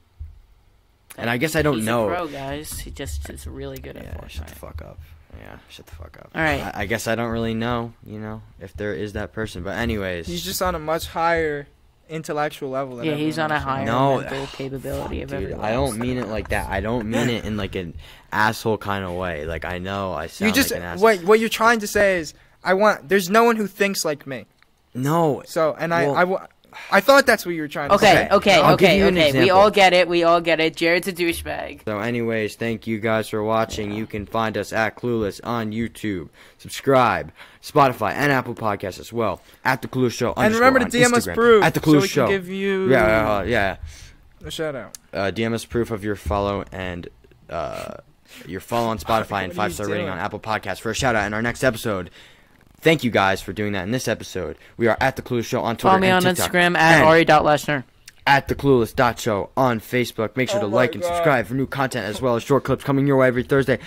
Speaker 1: And I guess I don't
Speaker 3: He's
Speaker 1: know.
Speaker 3: A pro, guys. He just is really good at
Speaker 1: Yeah, shut the fuck up. Yeah, shut the fuck up.
Speaker 3: All right.
Speaker 1: I, I guess I don't really know, you know, if there is that person. But anyways,
Speaker 2: He's just on a much higher intellectual level. Than
Speaker 3: Yeah, he's on a
Speaker 2: else, you
Speaker 3: higher?
Speaker 1: No,
Speaker 3: mental capability of
Speaker 1: dude,
Speaker 3: everyone
Speaker 1: I don't mean it like that. I don't mean it in like an asshole kind of way. Like I know I sound
Speaker 2: You just
Speaker 1: like an asshole.
Speaker 2: what what you're trying to say is I want. There's no one who thinks like me.
Speaker 1: No,
Speaker 2: So and I
Speaker 1: Well-
Speaker 2: I wa- I thought that's what you were trying to
Speaker 3: Okay,
Speaker 2: say.
Speaker 3: okay,
Speaker 1: I'll give
Speaker 3: okay, okay. We all get it. We all get it. Jared's a douchebag.
Speaker 1: So, anyways, thank you guys for watching. You can find us at Clueless on YouTube. Subscribe, Spotify, and Apple Podcasts as well. At the Clueless Show.
Speaker 2: And remember to
Speaker 1: underscore on
Speaker 2: DM us
Speaker 1: Instagram.
Speaker 2: proof
Speaker 1: At the
Speaker 2: so
Speaker 1: Clueless
Speaker 2: we
Speaker 1: Show.
Speaker 2: can give you
Speaker 1: yeah, yeah, yeah.
Speaker 2: a shout out.
Speaker 1: Uh, DM us proof of your follow and uh, your follow on Spotify and five star rating on Apple Podcasts for a shout out in our next episode. Thank you guys for doing that in this episode. We are at the Clueless Show on Twitter
Speaker 3: Follow me
Speaker 1: and
Speaker 3: on
Speaker 1: TikTok,
Speaker 3: Instagram at
Speaker 1: and
Speaker 3: Ari.Lesnar.
Speaker 1: at the Clueless Dot Show on Facebook. Make sure
Speaker 2: Oh
Speaker 1: to
Speaker 2: my
Speaker 1: like and subscribe for new content as well as short clips coming your way every Thursday.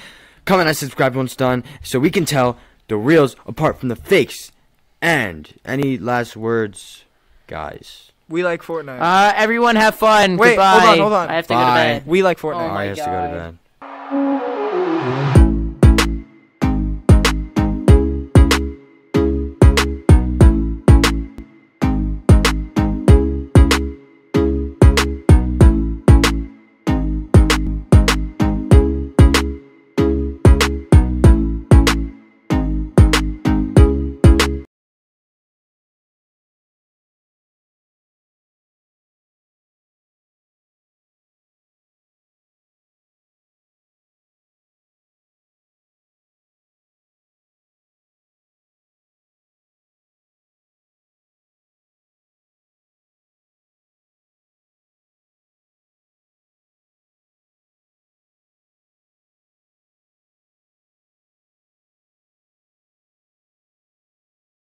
Speaker 1: Comment and subscribe once done so we can tell the reals apart from the fakes. And any last words, guys?
Speaker 2: We like Fortnite.
Speaker 3: Uh, everyone have fun.
Speaker 2: Wait,
Speaker 3: Goodbye.
Speaker 2: hold on, hold on.
Speaker 3: I have to go to
Speaker 1: Bye.
Speaker 3: bed.
Speaker 2: we like
Speaker 3: Oh
Speaker 2: Fortnite.
Speaker 3: my
Speaker 1: Ari has to go to bed.